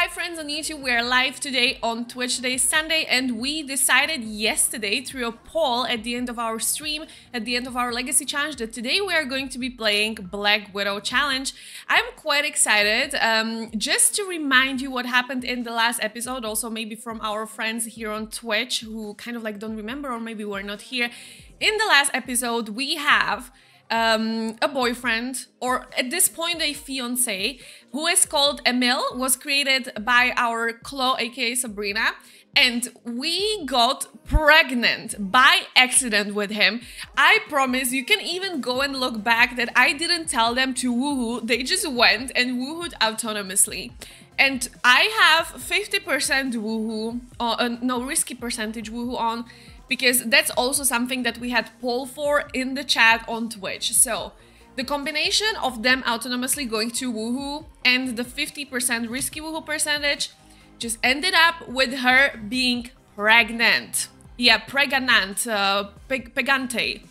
Hi friends on YouTube, we are live today on Twitch today Sunday and we decided yesterday through a poll at the end of our stream, at the end of our Legacy Challenge that today we are going to be playing Black Widow Challenge. I'm quite excited, um, just to remind you what happened in the last episode, also maybe from our friends here on Twitch who kind of like don't remember or maybe were not here. In the last episode we have um, a boyfriend, or at this point a fiance, who is called Emil, was created by our Claw, aka Sabrina, and we got pregnant by accident with him. I promise you can even go and look back that I didn't tell them to woohoo, they just went and woohooed autonomously. And I have 50% woohoo, uh, uh, no risky percentage woohoo on because that's also something that we had poll for in the chat on Twitch. So the combination of them autonomously going to woohoo and the 50% risky woohoo percentage just ended up with her being pregnant. Yeah, pregnant, uh, pegante.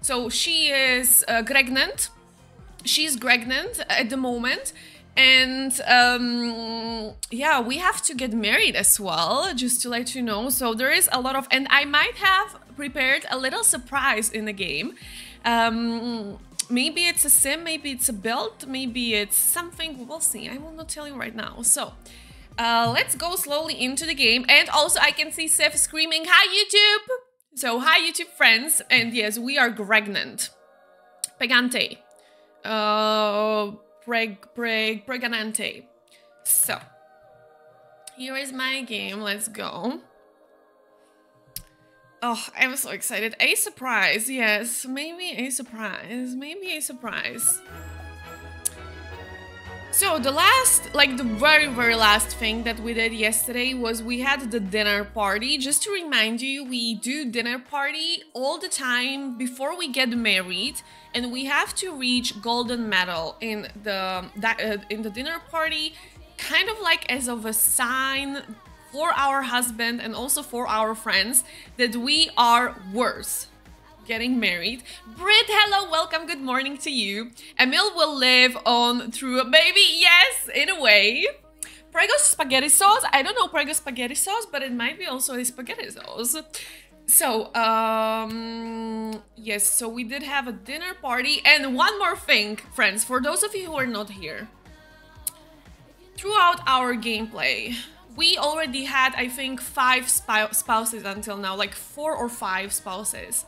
So she is uh, pregnant. She's pregnant at the moment and um yeah we have to get married as well just to let you know. So there is a lot of and i might have prepared a little surprise in the game. Um maybe it's a sim maybe it's a build maybe it's something we'll see. I will not tell you right now. So uh let's go slowly into the game. And also i can see seth screaming hi youtube! So hi youtube friends. And yes we are pregnant pegante. Uh preg, preg, pregnante. So, here is my game. Let's go. Oh, I'm so excited. A surprise, yes. Maybe a surprise. Maybe a surprise. So the last, like the very, very last thing that we did yesterday was we had the dinner party. Just to remind you, we do dinner party all the time before we get married and we have to reach golden medal in the uh, in the dinner party kind of like as of a sign for our husband and also for our friends that we are worth getting married. Brit, hello, welcome, good morning to you. Emil will live on through a baby, yes, in a way. Prego spaghetti sauce, I don't know Prego spaghetti sauce, but it might be also a spaghetti sauce. So, um, yes, so we did have a dinner party. And one more thing, friends, for those of you who are not here. Throughout our gameplay, we already had, I think, five spouses until now, like four or five spouses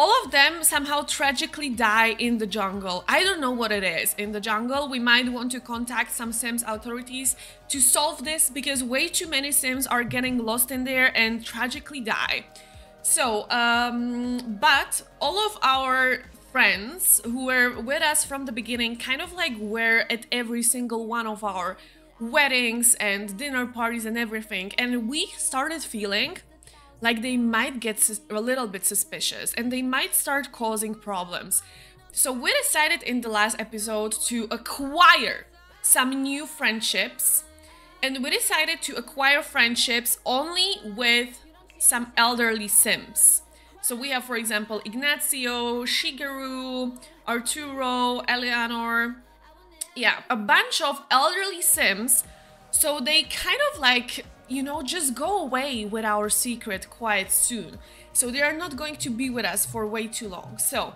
all of them somehow tragically die in the jungle. I don't know what it is. In the jungle, we might want to contact some Sims authorities to solve this because way too many Sims are getting lost in there and tragically die. So, um, but all of our friends who were with us from the beginning kind of like were at every single one of our weddings and dinner parties and everything. And we started feeling like they might get a little bit suspicious and they might start causing problems. So we decided in the last episode to acquire some new friendships and we decided to acquire friendships only with some elderly sims. So we have, for example, Ignacio, Shigeru, Arturo, Eleanor. Yeah, a bunch of elderly sims. So they kind of like you know, just go away with our secret quite soon. So they are not going to be with us for way too long. So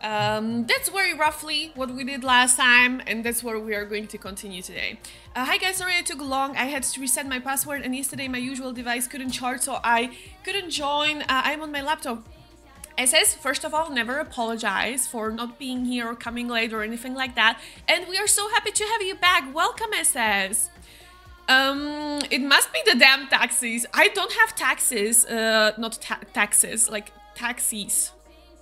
um, that's very roughly what we did last time, and that's what we are going to continue today. Uh, hi guys, sorry it took long. I had to reset my password, and yesterday my usual device couldn't charge, so I couldn't join. Uh, I'm on my laptop. SS, first of all, never apologize for not being here or coming late or anything like that. And we are so happy to have you back. Welcome, SS. Um, it must be the damn taxis. I don't have taxes, uh, not ta taxes, like taxis.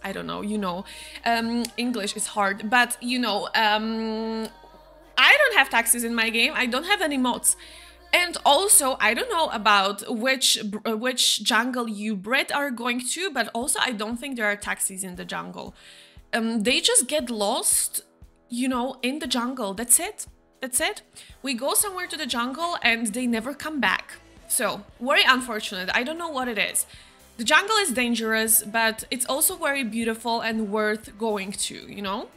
I don't know, you know. Um, English is hard, but you know, um, I don't have taxes in my game. I don't have any mods. And also, I don't know about which uh, which jungle you Brit are going to, but also I don't think there are taxis in the jungle. Um, they just get lost, you know, in the jungle. That's it. That's it. We go somewhere to the jungle and they never come back. So, very unfortunate. I don't know what it is. The jungle is dangerous, but it's also very beautiful and worth going to, you know?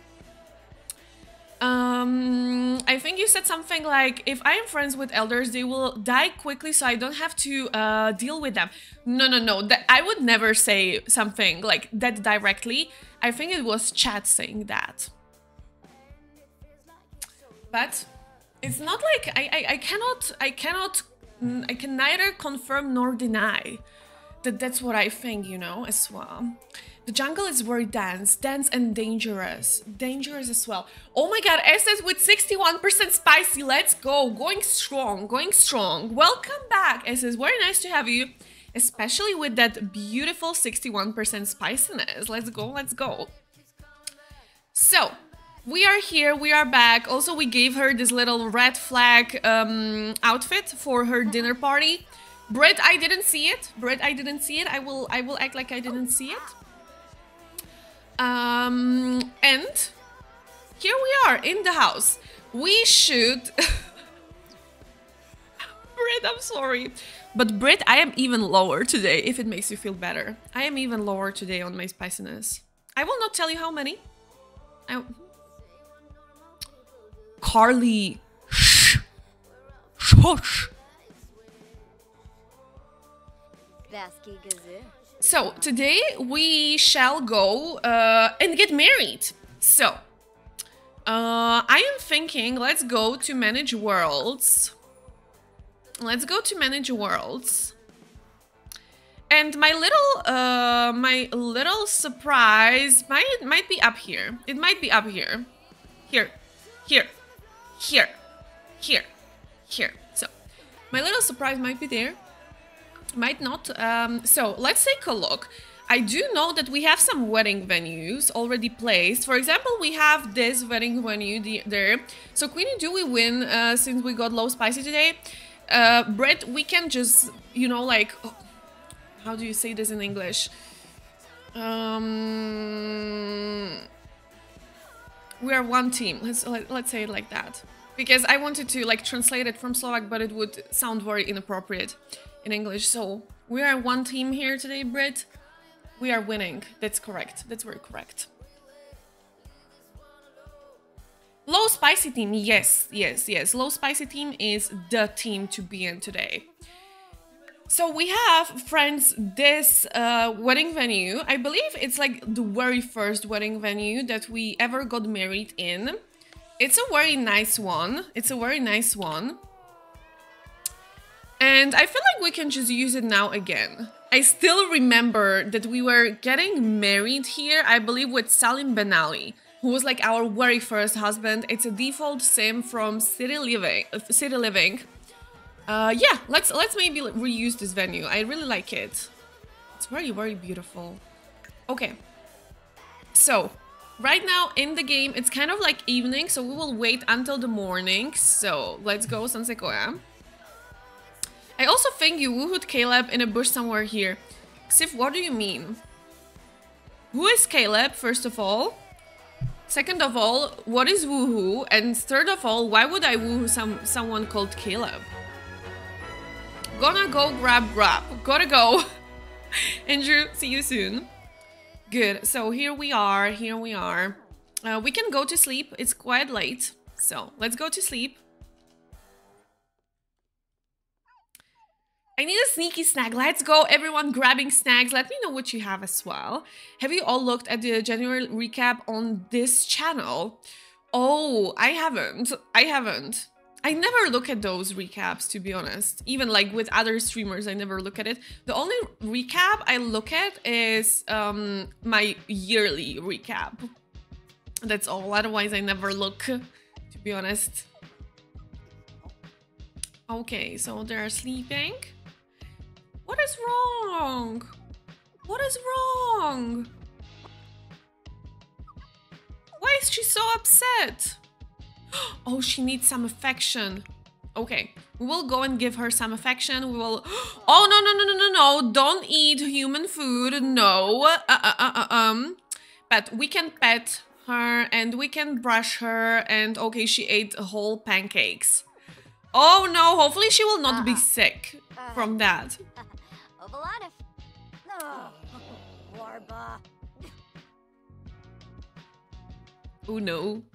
Um, I think you said something like, if I am friends with elders, they will die quickly, so I don't have to uh, deal with them. No, no, no. That I would never say something like that directly. I think it was Chad saying that. But it's not like I, I, I cannot, I cannot, mm, I can neither confirm nor deny that that's what I think, you know, as well. The jungle is very dense, dense and dangerous. Dangerous as well. Oh my god, SS with 61% spicy. Let's go. Going strong, going strong. Welcome back, SS. Very nice to have you. Especially with that beautiful 61% spiciness. Let's go, let's go. So, we are here, we are back. Also, we gave her this little red flag um, outfit for her dinner party. Brit, I didn't see it. Brit, I didn't see it. I will I will act like I didn't see it. Um, and here we are in the house. We should... Brit, I'm sorry. But Brit, I am even lower today, if it makes you feel better. I am even lower today on my spiciness. I will not tell you how many. I... Carly. Shh. Shush. So today we shall go uh, and get married. So uh, I am thinking, let's go to manage worlds. Let's go to manage worlds. And my little, uh, my little surprise might might be up here. It might be up here, here, here, here, here, here. So my little surprise might be there might not. Um, so let's take a look. I do know that we have some wedding venues already placed. For example, we have this wedding venue there. So Queenie, do we win uh, since we got low spicy today? Uh, Brett, we can just, you know, like, oh, how do you say this in English? Um, we are one team. Let's let, let us say it like that because I wanted to like translate it from Slovak, but it would sound very inappropriate in English. So we are one team here today, Brit. We are winning. That's correct. That's very correct. Low spicy team. Yes, yes, yes. Low spicy team is the team to be in today. So we have, friends, this uh, wedding venue. I believe it's like the very first wedding venue that we ever got married in. It's a very nice one. It's a very nice one. And I feel like we can just use it now again. I still remember that we were getting married here, I believe with Salim Benali, who was like our very first husband. It's a default sim from City Living. Uh, City Living. Uh, yeah, let's let's maybe reuse this venue. I really like it. It's very, very beautiful. Okay. So, right now in the game, it's kind of like evening, so we will wait until the morning. So, let's go, Sansekoya. I also think you woohooed Caleb in a bush somewhere here. Sif, what do you mean? Who is Caleb, first of all? Second of all, what is woohoo? And third of all, why would I woohoo some someone called Caleb? Gonna go grab grab. Gotta go. Andrew, see you soon. Good. So here we are. Here we are. Uh, we can go to sleep. It's quite late. So let's go to sleep. I need a sneaky snack. Let's go, everyone grabbing snacks. Let me know what you have as well. Have you all looked at the January recap on this channel? Oh, I haven't. I haven't. I never look at those recaps, to be honest. Even like with other streamers, I never look at it. The only recap I look at is um, my yearly recap. That's all. Otherwise, I never look, to be honest. Okay, so they're sleeping. What is wrong? What is wrong? Why is she so upset? Oh, she needs some affection. Okay, we will go and give her some affection. We will... Oh, no, no, no, no, no, no. Don't eat human food. No. Uh, uh, uh, uh, um. But we can pet her and we can brush her. And okay, she ate whole pancakes. Oh, no. Hopefully she will not be uh-huh. sick from that. Oh no.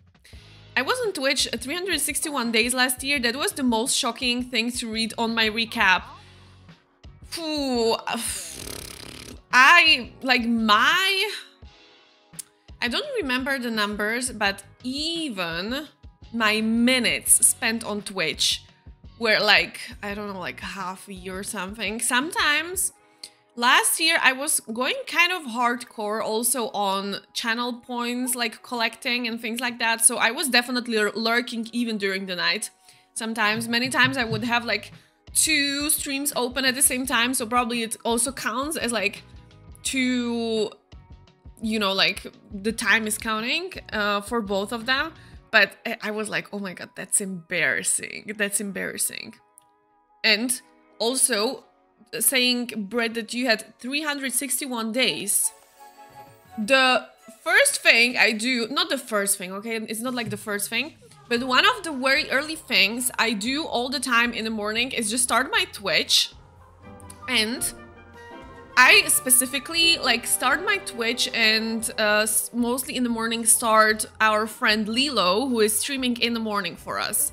I was on Twitch 361 days last year. That was the most shocking thing to read on my recap. Ooh, uh, I like my I don't remember the numbers, but even my minutes spent on Twitch were like, I don't know, like half a year or something. Sometimes last year I was going kind of hardcore also on channel points, like collecting and things like that. So I was definitely lurking even during the night. Sometimes, many times I would have like two streams open at the same time. So probably it also counts as like two you know, like the time is counting uh, for both of them. But I was like, oh my god, that's embarrassing. That's embarrassing. And also saying, Brett, that you had 361 days. The first thing I do, not the first thing, okay? It's not like the first thing. But one of the very early things I do all the time in the morning is just start my Twitch and I specifically like start my Twitch and uh, mostly in the morning start our friend Lilo who is streaming in the morning for us.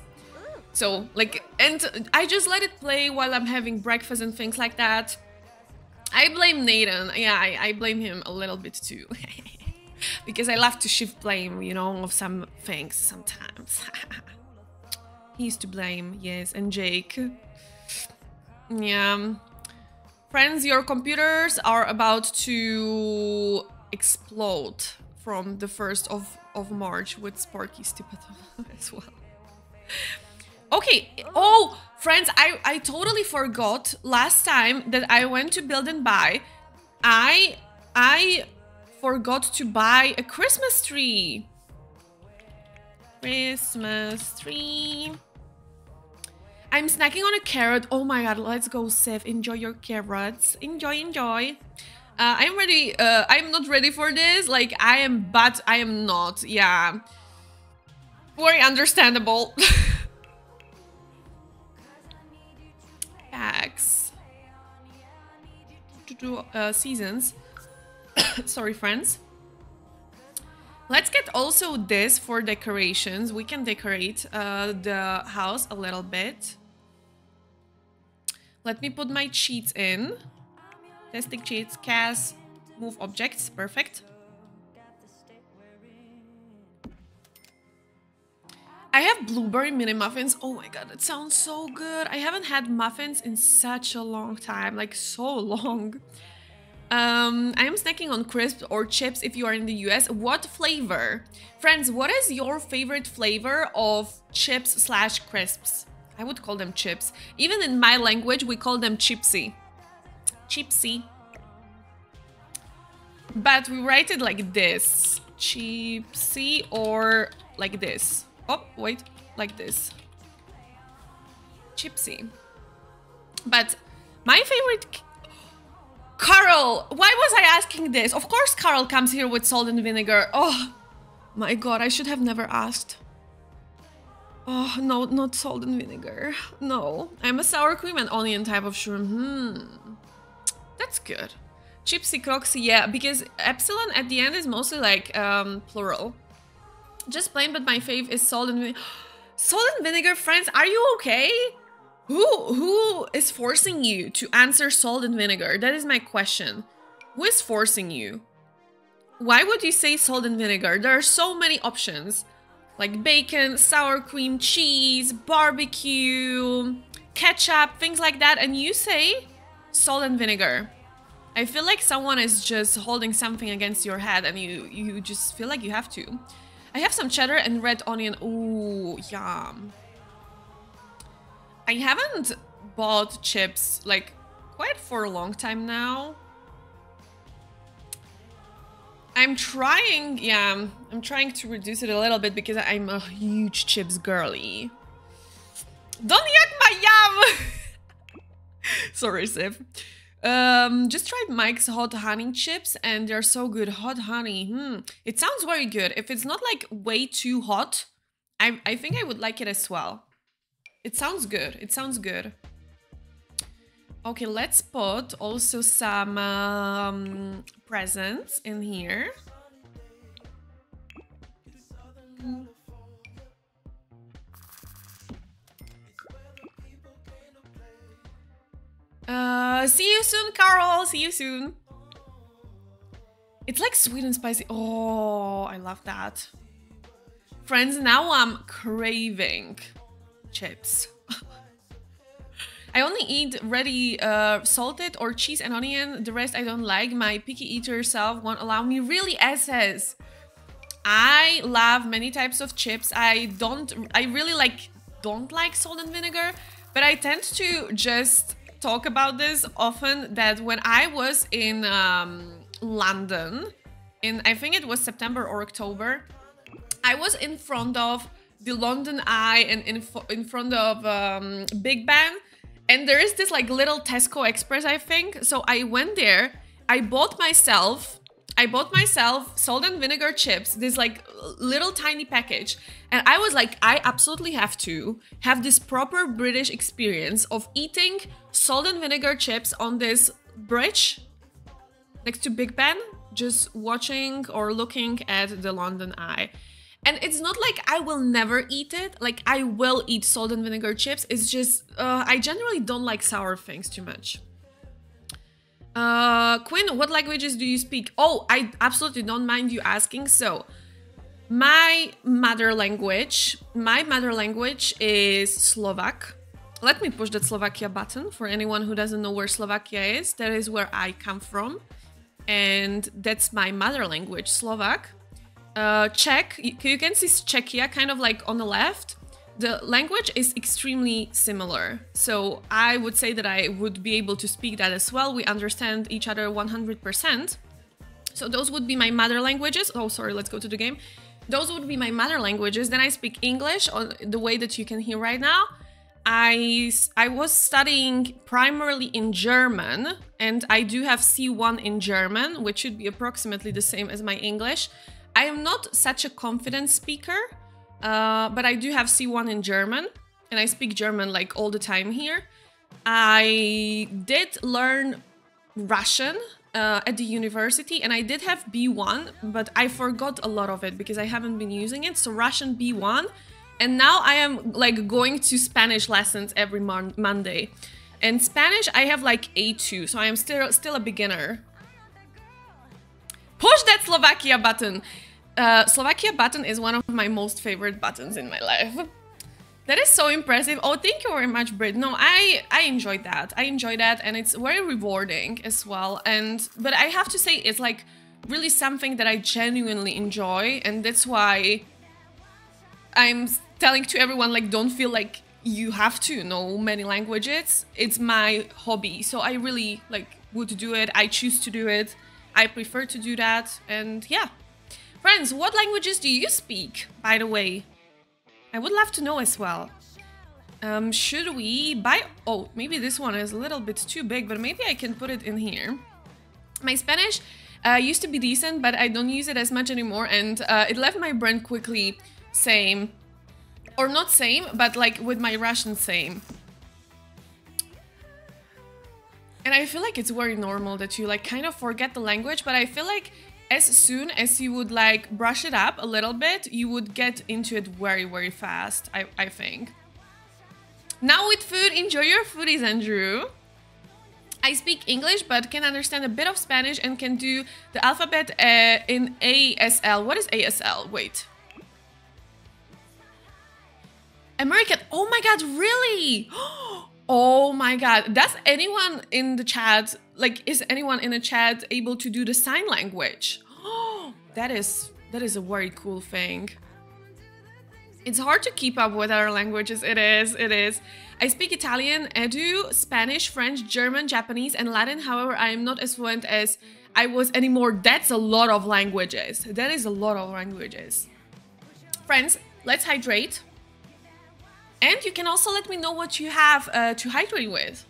So like, and I just let it play while I'm having breakfast and things like that. I blame Nathan. Yeah, I, I blame him a little bit too. because I love to shift blame, you know, of some things sometimes. He's to blame, yes, and Jake. Yeah. Friends, your computers are about to explode from the 1st of, of March with Sparky Stupid as well. Okay, oh, friends, I, I totally forgot last time that I went to Build and Buy, I, I forgot to buy a Christmas tree. Christmas tree. I'm snacking on a carrot. Oh my god, let's go, Seth. Enjoy your carrots. Enjoy, enjoy. Uh, I'm ready. Uh, I'm not ready for this. Like, I am, but I am not. Yeah. Very understandable. To do uh, seasons. Sorry, friends. Let's get also this for decorations. We can decorate uh, the house a little bit. Let me put my cheats in. Testing cheats, cast, move objects, perfect. I have blueberry mini muffins. Oh my god, that sounds so good. I haven't had muffins in such a long time, like so long. Um, I am snacking on crisps or chips if you are in the US. What flavor? Friends, what is your favorite flavor of chips slash crisps? I would call them chips. Even in my language, we call them chipsy. Chipsy. But we write it like this. Chipsy or like this. Oh, wait, like this. Chipsy. But my favorite... Carl! Why was I asking this? Of course Carl comes here with salt and vinegar. Oh, my god, I should have never asked. Oh, no, not salt and vinegar. No, I'm a sour cream and onion type of shroom. Hmm, that's good. Chipsy Croxy, yeah, because epsilon at the end is mostly like um, plural. Just plain, but my fave is salt and vinegar. Salt and vinegar, friends, are you okay? Who who is forcing you to answer salt and vinegar? That is my question. Who is forcing you? Why would you say salt and vinegar? There are so many options like bacon, sour cream, cheese, barbecue, ketchup, things like that, and you say salt and vinegar. I feel like someone is just holding something against your head and you, you just feel like you have to. I have some cheddar and red onion. Ooh, yum. I haven't bought chips like quite for a long time now. I'm trying, yeah, I'm trying to reduce it a little bit because I'm a huge chips girly. Don't yuck my yum! Sorry, Sif. Um, just tried Mike's hot honey chips and they're so good. Hot honey, hmm. It sounds very good. If it's not like way too hot, I, I think I would like it as well. It sounds good. It sounds good. Okay, let's put also some um, presents in here. Uh, see you soon, Carol. See you soon. It's like sweet and spicy. Oh, I love that. Friends, now I'm craving chips. I only eat ready uh, salted or cheese and onion. The rest I don't like. My picky eater self won't allow me. Really, SS. I love many types of chips. I don't, I really like, don't like salt and vinegar, but I tend to just talk about this often that when I was in um, London, in I think it was September or October, I was in front of the London Eye and in, in front of um, Big Ben. And there is this like little Tesco Express, I think. So I went there, I bought myself I bought myself salt and vinegar chips, this like little tiny package. And I was like, I absolutely have to have this proper British experience of eating salt and vinegar chips on this bridge next to Big Ben, just watching or looking at the London Eye. And it's not like I will never eat it. Like I will eat salt and vinegar chips. It's just uh, I generally don't like sour things too much. Uh, Quinn, what languages do you speak? Oh, I absolutely don't mind you asking. So, my mother language, my mother language is Slovak. Let me push that Slovakia button for anyone who doesn't know where Slovakia is. That is where I come from. And that's my mother language, Slovak. Uh, Czech, you can see Czechia kind of like on the left the language is extremely similar. So I would say that I would be able to speak that as well. We understand each other 100%. So those would be my mother languages. Oh, sorry, let's go to the game. Those would be my mother languages. Then I speak English the way that you can hear right now. I, I was studying primarily in German and I do have C1 in German, which should be approximately the same as my English. I am not such a confident speaker. Uh, but I do have C1 in German, and I speak German like all the time here. I did learn Russian uh, at the university, and I did have B1, but I forgot a lot of it because I haven't been using it. So Russian B1, and now I am like going to Spanish lessons every mon Monday. And Spanish, I have like A2, so I am still still a beginner. Push that Slovakia button. Uh, Slovakia button is one of my most favorite buttons in my life. That is so impressive. Oh, thank you very much, Brit. No, I I enjoyed that. I enjoyed that, and it's very rewarding as well. And but I have to say, it's like really something that I genuinely enjoy, and that's why I'm telling to everyone like, don't feel like you have to know many languages. It's my hobby, so I really like would do it. I choose to do it. I prefer to do that, and yeah. Friends, what languages do you speak, by the way? I would love to know as well. Um, should we buy... Oh, maybe this one is a little bit too big, but maybe I can put it in here. My Spanish uh, used to be decent, but I don't use it as much anymore, and uh, it left my brain quickly same. Or not same, but like with my Russian same. And I feel like it's very normal that you like kind of forget the language, but I feel like as soon as you would like brush it up a little bit, you would get into it very, very fast, I, I think. Now with food, enjoy your foodies, Andrew. I speak English, but can understand a bit of Spanish and can do the alphabet uh, in ASL. What is ASL? Wait. American. Oh my god, really? Oh my god. Does anyone in the chat, like, is anyone in the chat able to do the sign language? Oh, that is, that is a very cool thing. It's hard to keep up with other languages. It is, it is. I speak Italian, Edu, Spanish, French, German, Japanese, and Latin. However, I am not as fluent as I was anymore. That's a lot of languages. That is a lot of languages. Friends, let's hydrate. And you can also let me know what you have uh, to hydrate with.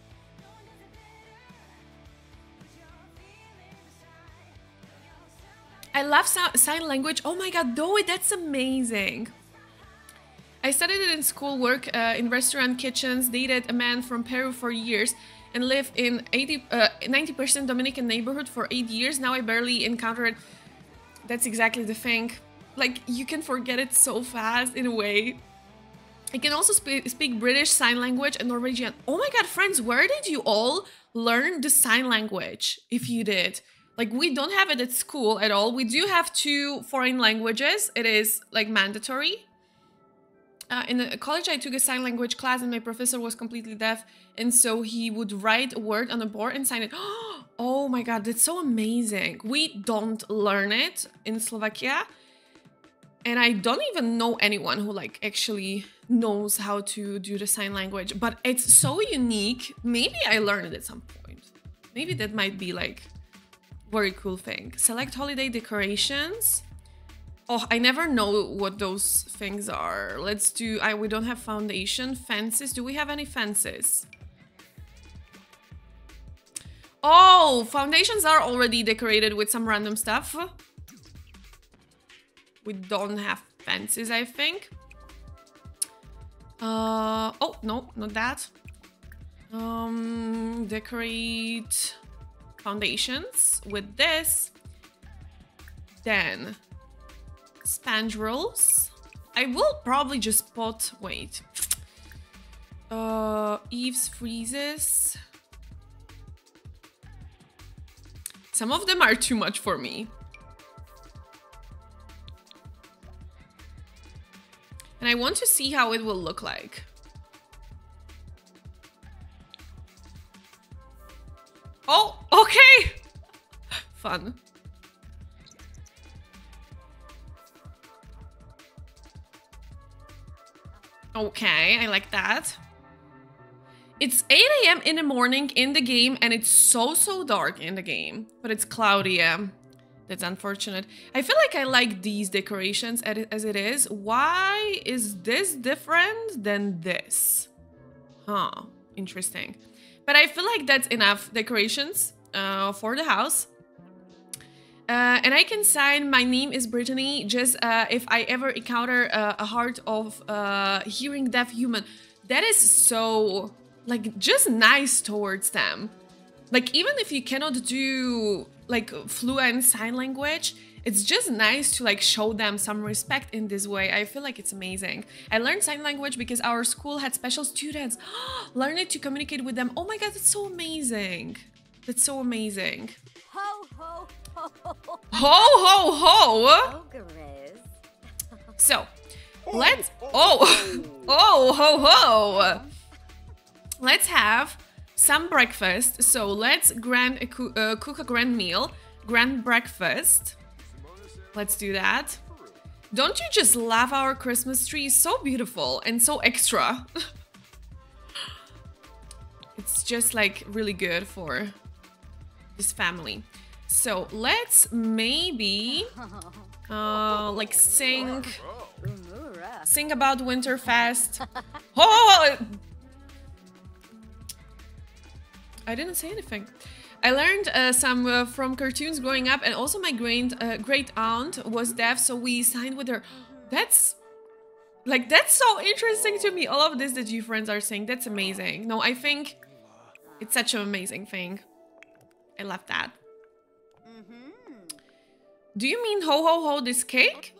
I love sign language. Oh my god, Doe, that's amazing. I studied it in school, work uh, in restaurant kitchens, dated a man from Peru for years, and lived in 80, 90% uh, Dominican neighborhood for 8 years. Now I barely encounter it. That's exactly the thing. Like, you can forget it so fast in a way. I can also spe speak British Sign Language and Norwegian. Oh my god, friends, where did you all learn the sign language? If you did. Like, we don't have it at school at all. We do have two foreign languages. It is, like, mandatory. Uh, in college, I took a sign language class and my professor was completely deaf. And so he would write a word on a board and sign it. Oh my god, that's so amazing. We don't learn it in Slovakia. And I don't even know anyone who like actually knows how to do the sign language. But it's so unique. Maybe I learned it at some point. Maybe that might be like very cool thing. Select holiday decorations. Oh, I never know what those things are. Let's do... I We don't have foundation. Fences. Do we have any fences? Oh, foundations are already decorated with some random stuff. We don't have fences, I think. Uh, oh, no, not that. Um, decorate foundations with this. Then spandrels. I will probably just put, wait. Uh, eaves friezes. Some of them are too much for me. And I want to see how it will look like. Oh, okay. Fun. Okay, I like that. It's 8 a.m. in the morning in the game and it's so, so dark in the game. But it's cloudy. That's unfortunate. I feel like I like these decorations as it is. Why is this different than this? Huh, interesting. But I feel like that's enough decorations uh, for the house. Uh, and I can sign my name is Brittany just uh, if I ever encounter uh, a heart of uh, hearing deaf human. That is so like just nice towards them. Like even if you cannot do like fluent sign language, it's just nice to like show them some respect in this way. I feel like it's amazing. I learned sign language because our school had special students. Learn it to communicate with them. Oh my god, that's so amazing. That's so amazing. Ho ho ho ho ho ho. So, let's oh oh ho ho. Let's have some breakfast. So let's grand uh, cook a grand meal, grand breakfast. Let's do that. Don't you just love our Christmas tree? So beautiful and so extra. it's just like really good for this family. So let's maybe uh, like sing sing about Winterfest. Oh, I didn't say anything. I learned uh, some uh, from cartoons growing up, and also my great uh, great aunt was deaf, so we signed with her. That's like that's so interesting to me. All of this that you friends are saying, that's amazing. No, I think it's such an amazing thing. I love that. Mm -hmm. Do you mean ho ho ho this cake?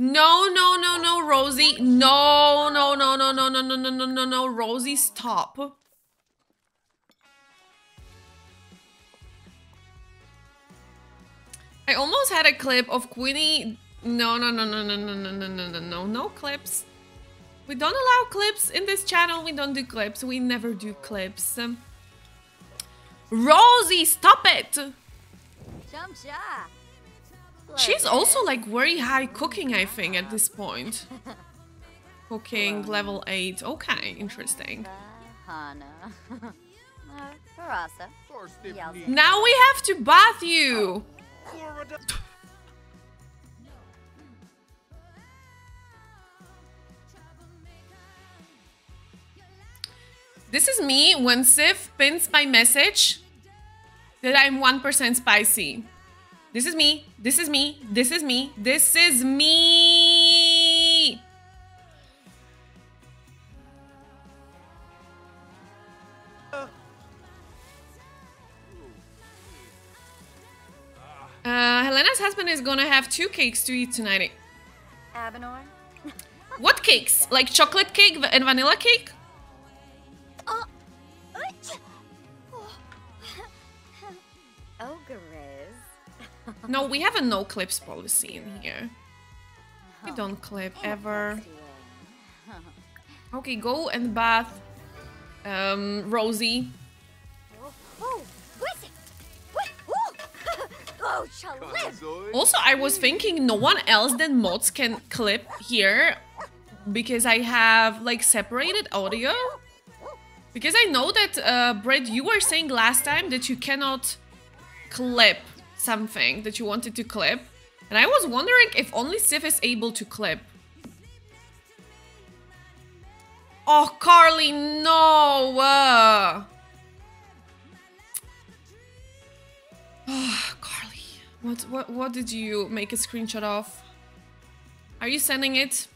No, no, no, no, Rosie. No, no, no, no, no, no, no, no, no, no, no, Rosie, stop. I almost had a clip of Queenie. No, no, no, no, no, no, no, no, no, no, no, no clips. We don't allow clips in this channel. We don't do clips. We never do clips. Rosie, stop it! She's also like very high cooking, I think, at this point. Cooking level 8. Okay, interesting. Uh, now we have to bath you! This is me when Sif pins my message that I'm 1% spicy. This is me. This is me. This is me. This is me. Uh, Helena's husband is gonna have two cakes to eat tonight. Abenor? What cakes? Like chocolate cake and vanilla cake? Oh. No, we have a no clips policy in here. We don't clip ever. Okay, go and bath. Um, Rosie. Also, I was thinking no one else than mods can clip here because I have like separated audio. Because I know that, uh, Brett, you were saying last time that you cannot clip something that you wanted to clip. And I was wondering if only Sif is able to clip. Oh, Carly, no! Oh, Carly, what, what, what did you make a screenshot of? Are you sending it?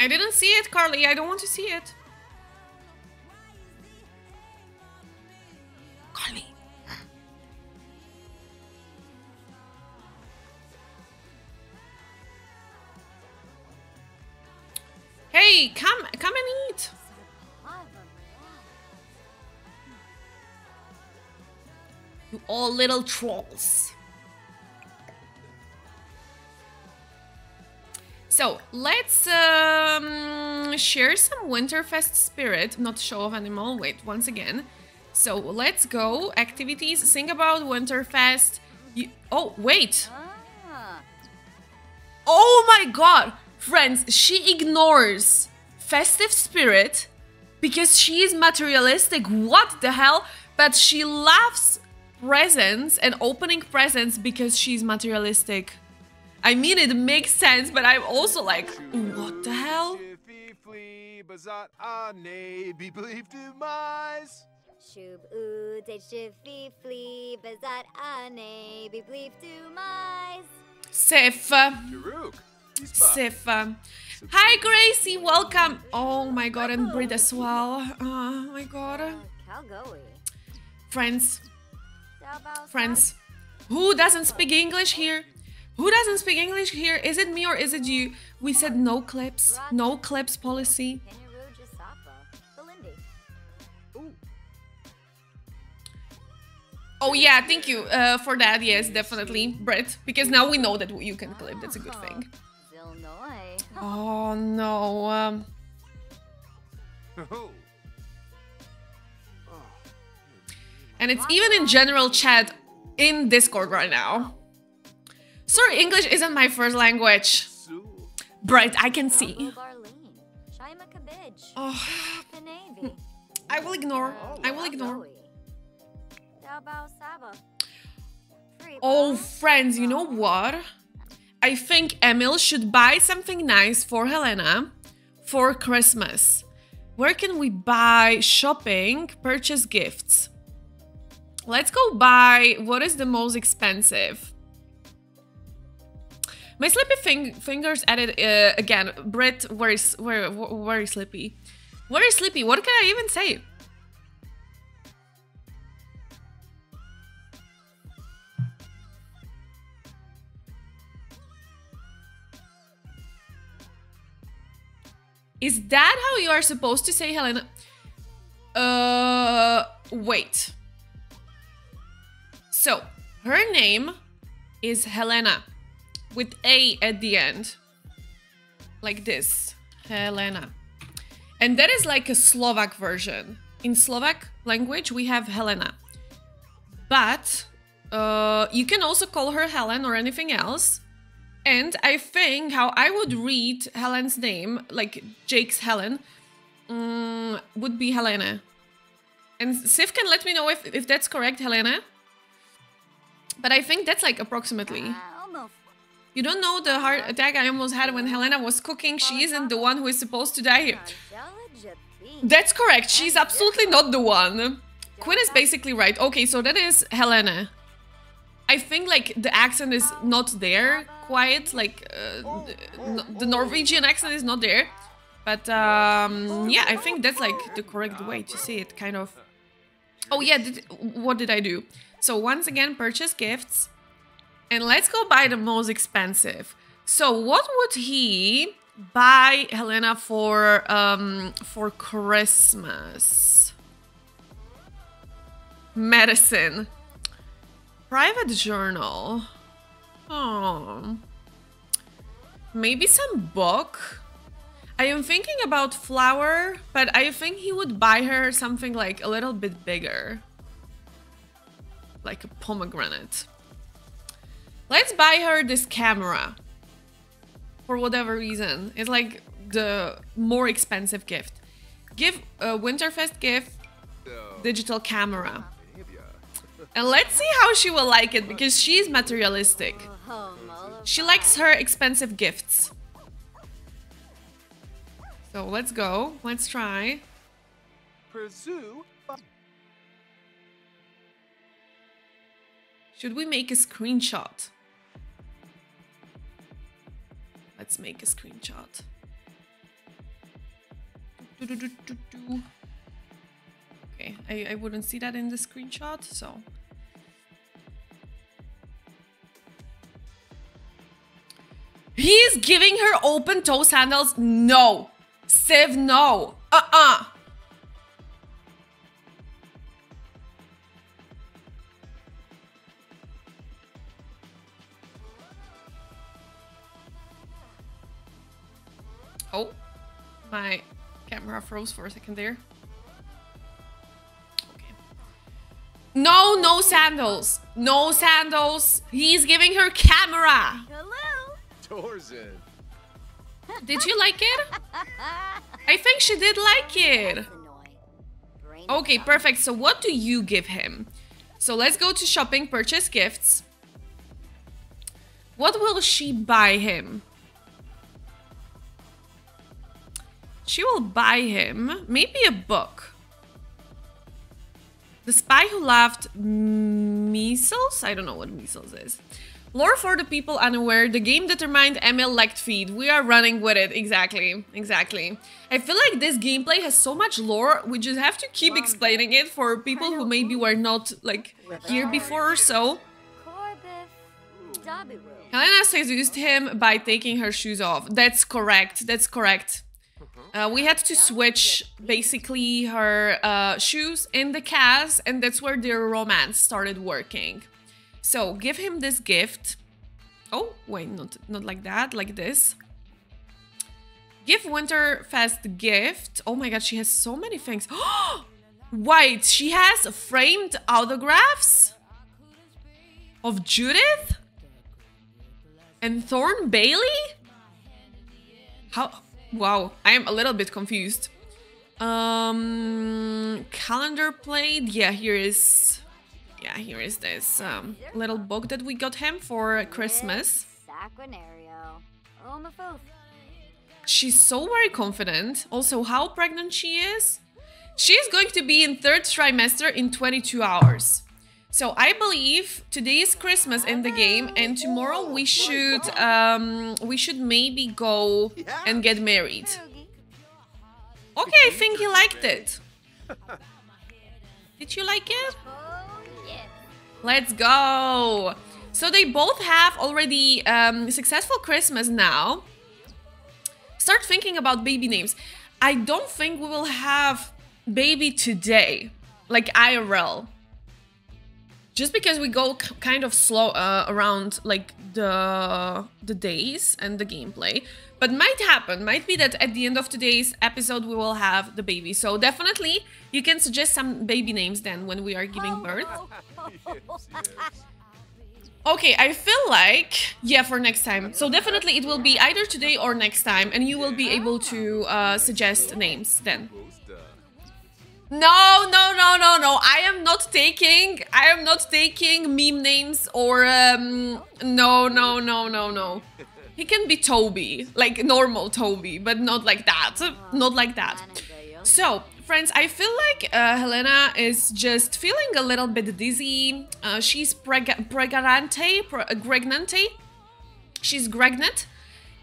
I didn't see it, Carly. I don't want to see it. Carly. Hey, come, come and eat. You all little trolls. So let's um, share some Winterfest spirit, not show of animal. Wait, once again. So let's go. Activities. Sing about Winterfest. You, oh, wait. Ah. Oh my god! Friends, she ignores festive spirit because she is materialistic. What the hell? But she loves presents and opening presents because she's materialistic. I mean, it makes sense, but I'm also like, what the hell? Shub mais. Sif. Sif. Hi, Gracie. Welcome. Oh my god, and Brit as well. Oh my god. Friends, friends. Who doesn't speak English here? Who doesn't speak English here? Is it me or is it you? We said no clips. No clips policy. Oh yeah, thank you uh, for that. Yes, definitely, Brett. Because now we know that you can clip. That's a good thing. Oh no. Um, and it's even in general chat in Discord right now. Sorry, English isn't my first language. Brett, I can see. Barleen. Shaima Kabij. Oh, I will ignore. I will ignore. Oh, oh friends, you know what? I think Emil should buy something nice for Helena for Christmas. Where can we buy shopping, purchase gifts? Let's go buy what is the most expensive. My slippy fing- fingers added uh, again. Brett, where is where where, where is Slippy? Where is Slippy? What can I even say? Is that how you are supposed to say Helena? Uh, wait. So, her name is Helena with A at the end. Like this. Helena. And that is like a Slovak version. In Slovak language, we have Helena. But uh, you can also call her Helen or anything else. And I think how I would read Helen's name, like Jake's Helen, mm, would be Helena. And Sif can let me know if, if that's correct, Helena. But I think that's like approximately. You don't know the heart attack I almost had when Helena was cooking. She isn't the one who is supposed to die here. That's correct. She's absolutely not the one. Quinn is basically right. Okay, so that is Helena. I think like the accent is not there quite like uh, the, the Norwegian accent is not there. But um, yeah, I think that's like the correct way to say it, kind of. Oh yeah, did, what did I do? So once again, purchase gifts. And let's go buy the most expensive. So what would he buy Helena for um for Christmas? Medicine. Private journal. Oh. Maybe some book. I am thinking about flower, but I think he would buy her something like a little bit bigger. Like a pomegranate. Let's buy her this camera. For whatever reason. It's like the more expensive gift. Give a Winterfest gift digital camera. And let's see how she will like it because she's materialistic. She likes her expensive gifts. So let's go. Let's try. Should we make a screenshot? Let's make a screenshot. Okay, I, I wouldn't see that in the screenshot, so. He is giving her open toe sandals? No. Siv, no. Uh-uh. My camera froze for a second there. Okay. No, no sandals. No sandals. He's giving her camera. Hello. Torzin. Did you like it? I think she did like it. Okay, perfect. So what do you give him? So let's go to shopping, purchase gifts. What will she buy him? She will buy him maybe a book. The Spy Who Laughed Measles? I don't know what measles is. Lore for the people unaware, the game determined Emil liked feed. We are running with it. Exactly. Exactly. I feel like this gameplay has so much lore, we just have to keep explaining it for people who maybe were not like here before or so. Helena seduced him by taking her shoes off. That's correct. That's correct. Uh, we had to switch basically her uh, shoes in the cast, and that's where their romance started working. So give him this gift. Oh, wait, not not like that, like this. Give Winterfest gift. Oh my god, she has so many things. Wait, she has framed autographs of Judith and Thorne Bailey? How? Wow, I am a little bit confused. Um, calendar plate. Yeah, here is. Yeah, here is this um, little book that we got him for Christmas. She's so very confident. Also, how pregnant she is. She's going to be in third trimester in 22 hours. So I believe today is Christmas in the game, and tomorrow we should um, we should maybe go and get married. Okay, I think he liked it. Did you like it? Oh. Let's go. So they both have already um, successful Christmas now. Start thinking about baby names. I don't think we will have baby today, like IRL. Just because we go kind of slow uh, around like the the days and the gameplay, but might happen. Might be that at the end of today's episode we will have the baby. So definitely you can suggest some baby names then when we are giving birth. Okay, I feel like yeah for next time. So definitely it will be either today or next time, and you will be able to uh, suggest names then. No, no, no, no, no. I am not taking. I am not taking meme names or um. No, no, no, no, no. He can be Toby, like normal Toby, but not like that. Not like that. So, friends, I feel like uh, Helena is just feeling a little bit dizzy. Uh, she's preg- pregante, pre- pregnante. She's pregnant,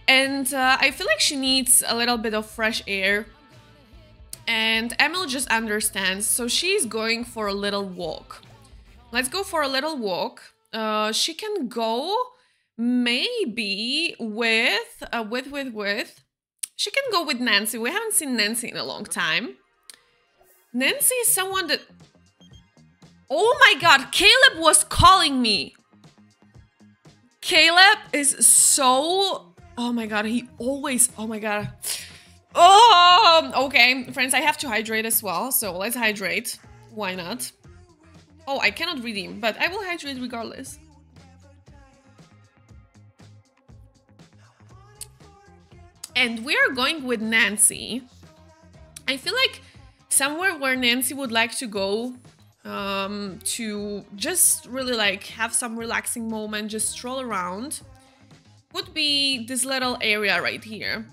and uh, I feel like she needs a little bit of fresh air. And Emil just understands, so she's going for a little walk. Let's go for a little walk. Uh, she can go maybe with uh, with with with. She can go with Nancy. We haven't seen Nancy in a long time. Nancy is someone that. Oh my god, Caleb was calling me. Caleb is so. Oh my god, he always. Oh my god. Oh, okay, friends, I have to hydrate as well, so let's hydrate. Why not? Oh, I cannot redeem, but I will hydrate regardless. And we are going with Nancy. I feel like somewhere where Nancy would like to go um, to just really like have some relaxing moment, just stroll around, would be this little area right here.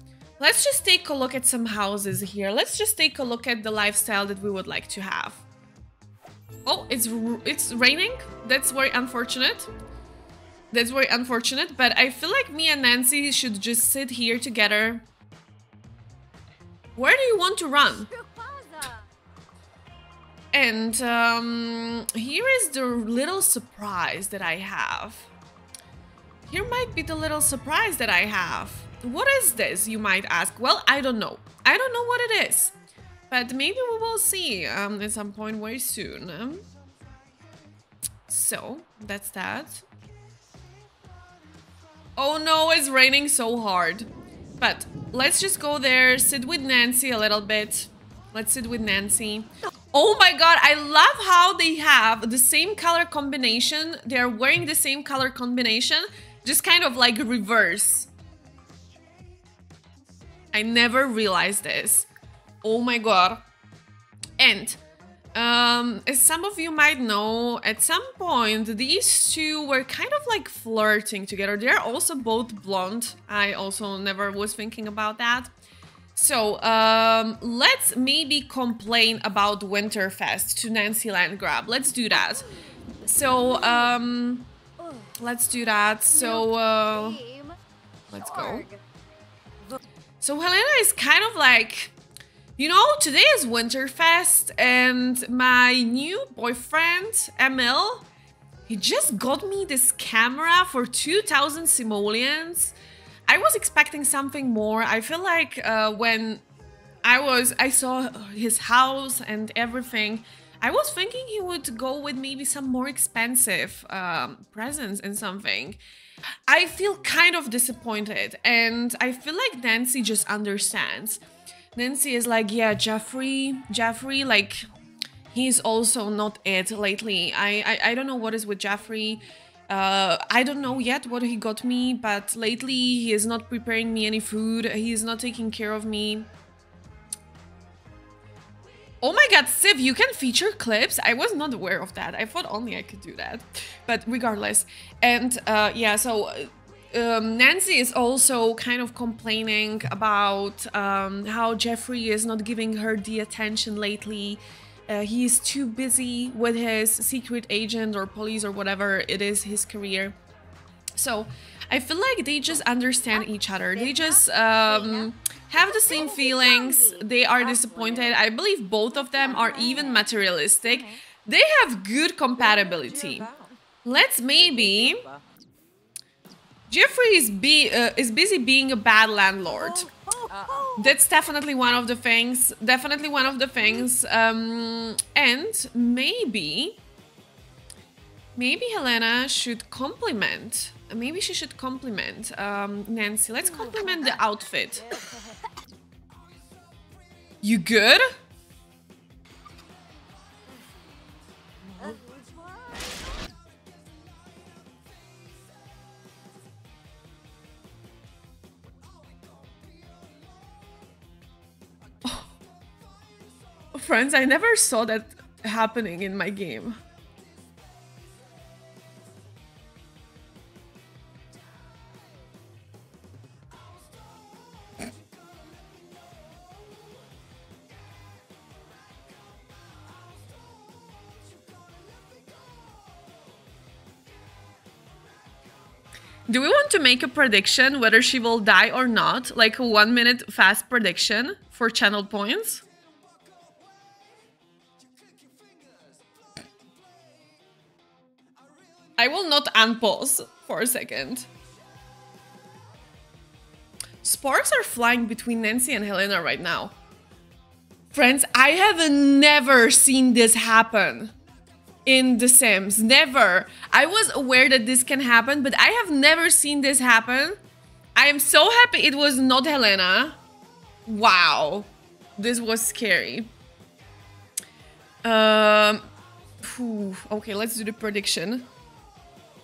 Let's just take a look at some houses here. Let's just take a look at the lifestyle that we would like to have. Oh, it's it's raining. That's very unfortunate. That's very unfortunate, but I feel like me and Nancy should just sit here together. Where do you want to run? And um, here is the little surprise that I have. Here might be the little surprise that I have. What is this, you might ask? Well, I don't know. I don't know what it is. But maybe we will see um, at some point very soon. Um, so, that's that. Oh no, it's raining so hard. But let's just go there, sit with Nancy a little bit. Let's sit with Nancy. Oh my god, I love how they have the same color combination. They're wearing the same color combination, just kind of like reverse. I never realized this. Oh my god. And um, as some of you might know, at some point these two were kind of like flirting together. They're also both blonde. I also never was thinking about that. So um, let's maybe complain about Winterfest to Nancy Landgraab. Let's do that. So um, let's do that. So uh, let's go. So Helena is kind of like you know, today is Winterfest and my new boyfriend, Emil, he just got me this camera for 2000 simoleons. I was expecting something more. I feel like uh, when I was, I saw his house and everything, I was thinking he would go with maybe some more expensive um, presents and something. I feel kind of disappointed and I feel like Nancy just understands. Nancy is like, yeah, Jeffrey, Jeffrey, like, he's also not it lately. I, I, I don't know what is with Jeffrey. Uh, I don't know yet what he got me, but lately he is not preparing me any food. He is not taking care of me. Oh my god, Civ, you can feature clips? I was not aware of that. I thought only I could do that. But regardless. And uh, yeah, so um, Nancy is also kind of complaining about um, how Jeffrey is not giving her the attention lately. Uh, he is too busy with his secret agent or police or whatever it is his career. So I feel like they just understand each other. They just um, have the same feelings. They are disappointed. I believe both of them are even materialistic. They have good compatibility. Let's maybe Jeffrey is be uh, is busy being a bad landlord. That's definitely one of the things. Definitely one of the things. Um, and maybe, maybe Helena should compliment. Maybe she should compliment um, Nancy. Let's compliment the outfit. You good? Friends, I never saw that happening in my game. Do we want to make a prediction whether she will die or not? Like a one minute fast prediction for channel points? I will not unpause for a second. Sparks are flying between Nancy and Helena right now. Friends, I have never seen this happen in The Sims. Never. I was aware that this can happen, but I have never seen this happen. I am so happy it was not Helena. Wow. This was scary. Um, whew. okay, let's do the prediction.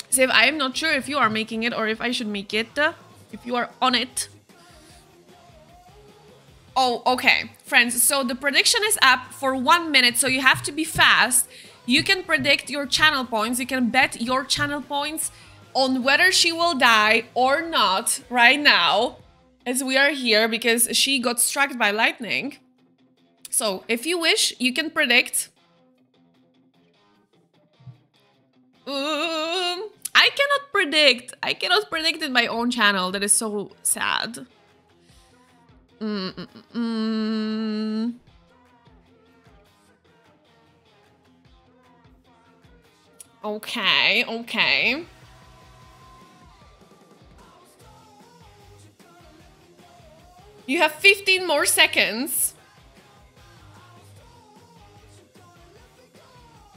Save, I am not sure if you are making it or if I should make it. If you are on it. Oh, okay. Friends, so the prediction is up for one minute, so you have to be fast. You can predict your channel points. You can bet your channel points on whether she will die or not right now as we are here because she got struck by lightning. So if you wish, you can predict. Um, I cannot predict. I cannot predict in my own channel. That is so sad. Mm -mm -mm. Okay, okay. You have 15 more seconds.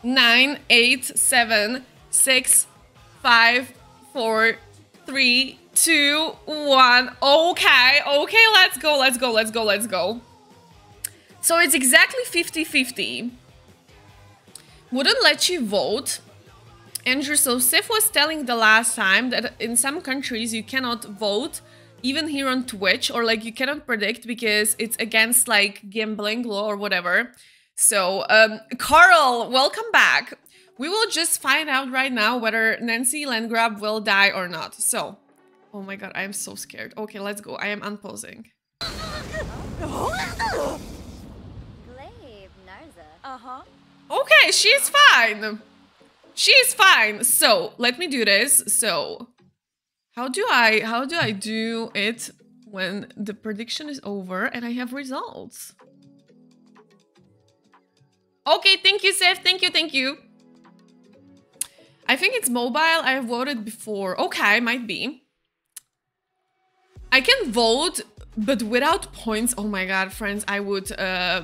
Nine, eight, seven, six, five, four, three, two, one. Okay, okay, let's go, let's go, let's go, let's go. So it's exactly 50-50. Wouldn't let you vote. Andrew, so Sif was telling the last time that in some countries you cannot vote, even here on Twitch, or like you cannot predict because it's against like gambling law or whatever. So, um, Carl, welcome back. We will just find out right now whether Nancy Landgraab will die or not. So, oh my god, I am so scared. Okay, let's go. I am unpausing. Glaive, Narza. Uh-huh. Okay, she's fine. She's fine. So, let me do this. So, how do I how do I do it when the prediction is over and I have results? Okay, thank you, Seth. Thank you, thank you. I think it's mobile. I have voted before. Okay, might be. I can vote, but without points. Oh my god, friends, I would... Uh,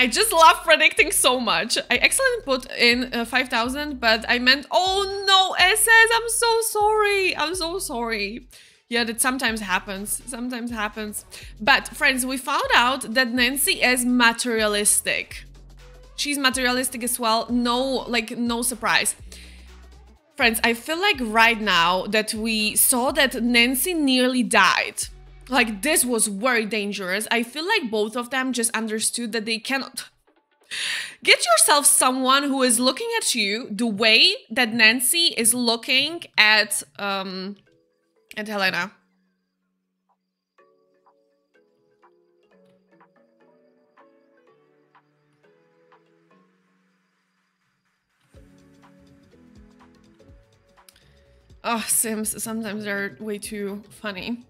I just love predicting so much. I accidentally put in uh, 5,000, but I meant... Oh no, SS, I'm so sorry. I'm so sorry. Yeah, that sometimes happens. Sometimes happens. But, friends, we found out that Nancy is materialistic. She's materialistic as well. No, like, no surprise. Friends, I feel like right now that we saw that Nancy nearly died. Like, this was very dangerous. I feel like both of them just understood that they cannot... Get yourself someone who is looking at you the way that Nancy is looking at, um, at Helena. Oh, Sims, sometimes they're way too funny.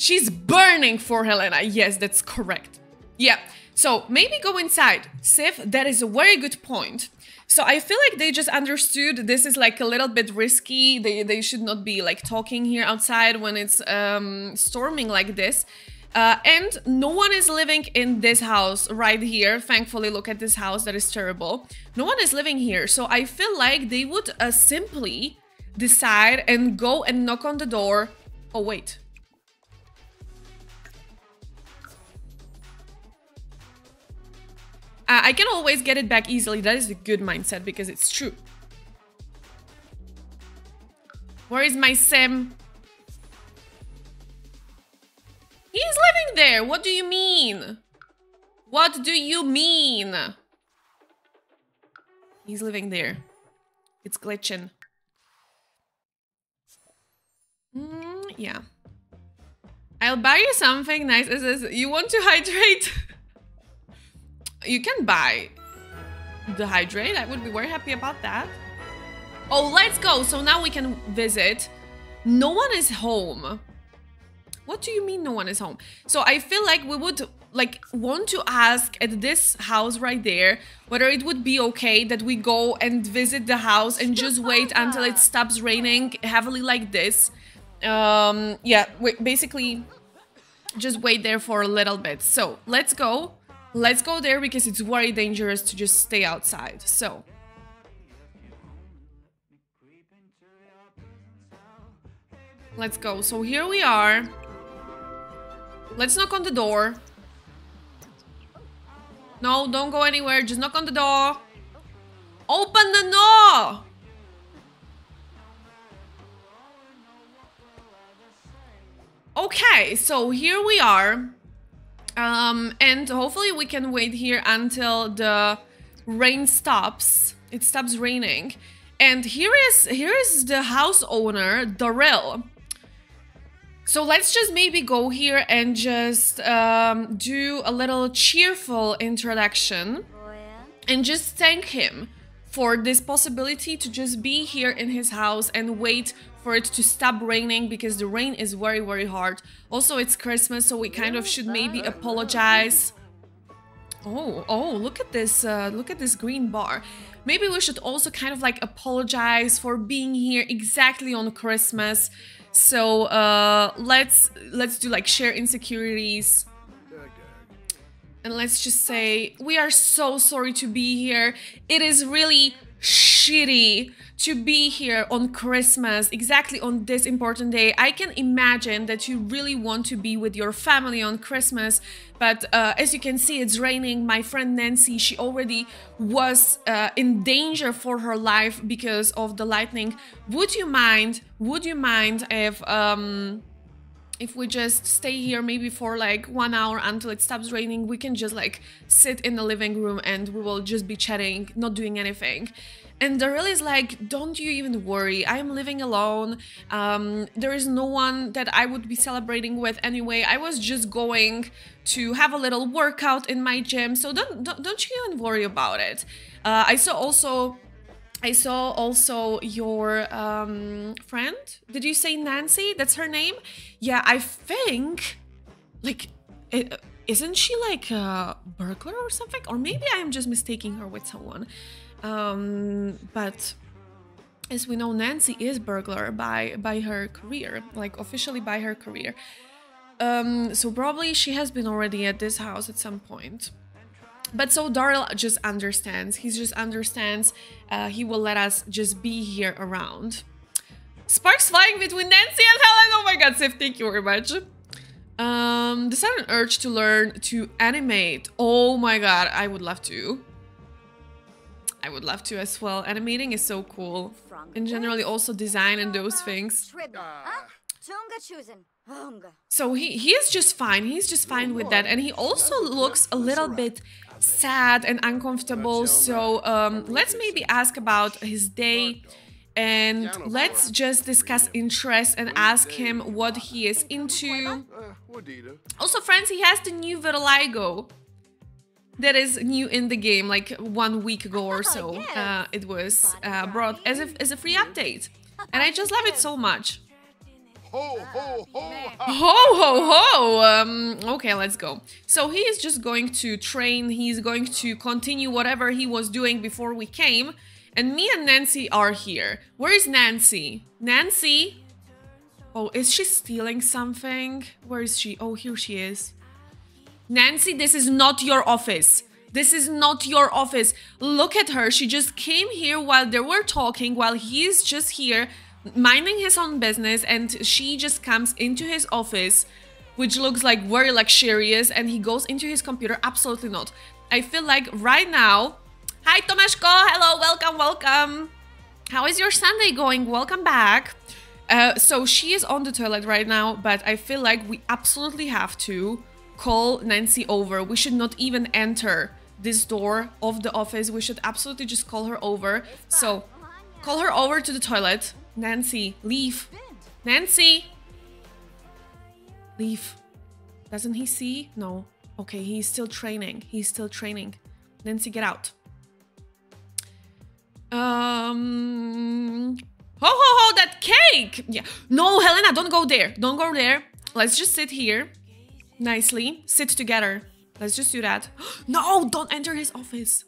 She's burning for Helena. Yes, that's correct. Yeah, so maybe go inside. Sif, that is a very good point. So I feel like they just understood this is like a little bit risky. They, they should not be like talking here outside when it's um, storming like this. Uh, and no one is living in this house right here. Thankfully, look at this house. That is terrible. No one is living here. So I feel like they would uh, simply decide and go and knock on the door. Oh, wait. Uh, I can always get it back easily. That is a good mindset because it's true. Where is my sim? He's living there. What do you mean? What do you mean? He's living there. It's glitching. Mm, yeah. I'll buy you something nice. It says, you want to hydrate? You can buy the hydrate. I would be very happy about that. Oh, let's go. So now we can visit. No one is home. What do you mean no one is home? So I feel like we would like want to ask at this house right there whether it would be okay that we go and visit the house and just wait until it stops raining heavily like this. Um, yeah, we basically just wait there for a little bit. So let's go. Let's go there because it's very dangerous to just stay outside. So let's go. So here we are. Let's knock on the door. No, don't go anywhere. Just knock on the door. Open the door! Okay, so here we are. Um, and hopefully we can wait here until the rain stops. It stops raining. And here is here is the house owner, Daryl. So let's just maybe go here and just um, do a little cheerful introduction and just thank him for this possibility to just be here in his house and wait for it to stop raining because the rain is very very hard. Also it's Christmas so we kind of should maybe apologize. Oh, oh, look at this uh, look at this green bar. Maybe we should also kind of like apologize for being here exactly on Christmas. So uh let's let's do like share insecurities and let's just say we are so sorry to be here. It is really shitty to be here on Christmas, exactly on this important day. I can imagine that you really want to be with your family on Christmas, but uh, as you can see, it's raining. My friend Nancy, she already was uh, in danger for her life because of the lightning. Would you mind? Would you mind if um if we just stay here maybe for like one hour until it stops raining, we can just like sit in the living room and we will just be chatting, not doing anything. And Daryl is like, don't you even worry. I'm living alone. Um, there is no one that I would be celebrating with anyway. I was just going to have a little workout in my gym, so don't don't, don't you even worry about it. Uh, I saw also I saw also your um, friend. Did you say Nancy? That's her name. Yeah, I think, like, is isn't she like a burglar or something? Or maybe I am just mistaking her with someone. Um, but as we know, Nancy is burglar by by her career, like officially by her career. Um, so probably she has been already at this house at some point. But so Daryl just understands. He just understands. Uh, he will let us just be here around. Sparks flying between Nancy and Helen. Oh my god, Sif, thank you very much. Um, the sudden urge to learn to animate. Oh my god, I would love to. I would love to as well. Animating is so cool. And generally also design and those things. Trib. Huh? Tunga choosing. Hunga. So he he is just fine. He's just fine with that, and he also looks a little bit sad and uncomfortable. So um, let's maybe ask about his day, and let's just discuss interests and ask him what he is into. Uh, Also, friends, he has the new vitiligo that is new in the game, like one week ago or so. Uh, it was uh, brought as a as a free update, and I just love it so much. Ho, ho, ho. ha. Ho ho ho! Um, okay, let's go. So he is just going to train. He's going to continue whatever he was doing before we came. And me and Nancy are here. Where is Nancy? Nancy? Oh, is she stealing something? Where is she? Oh, here she is. Nancy, this is not your office. This is not your office. Look at her. She just came here while they were talking, while he's just here minding his own business, and she just comes into his office, which looks like very luxurious, and he goes into his computer. Absolutely not. I feel like right now. Hi, Tomaszko. Hello, welcome, welcome. How is your Sunday going? Welcome back. Uh, so she is on the toilet right now, but I feel like we absolutely have to call Nancy over. We should not even enter this door of the office. We should absolutely just call her over. So call her over to the toilet. Nancy, leave. Nancy! Leave. Doesn't he see? No. Okay, he's still training. He's still training. Nancy, get out. Um. Ho ho ho! That cake. Yeah. No, Helena, don't go there. Don't go there. Let's just sit here, nicely. Sit together. Let's just do that. No, don't enter his office.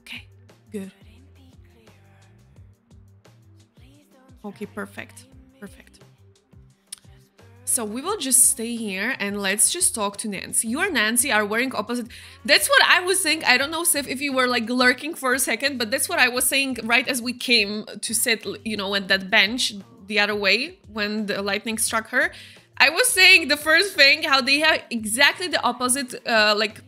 Okay, good. Okay, perfect. Perfect. So we will just stay here and let's just talk to Nancy. You and Nancy are wearing opposite. That's what I was saying. I don't know, Sif, if you were like lurking for a second, but that's what I was saying right as we came to sit, you know, at that bench the other way when the lightning struck her. I was saying the first thing how they have exactly the opposite, uh, like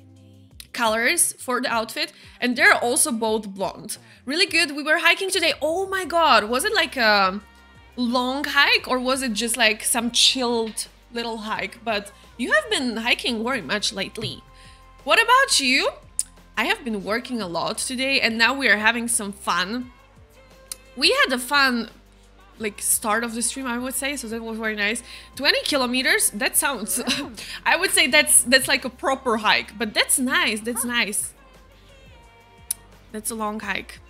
colors for the outfit and they're also both blonde. Really good. We were hiking today. Oh my god. Was it like a long hike or was it just like some chilled little hike? But you have been hiking very much lately. What about you? I have been working a lot today and now we are having some fun. We had a fun like start of the stream i would say so that was very nice. 20 kilometers that sounds i would say that's that's like a proper hike but that's nice that's nice. That's a long hike.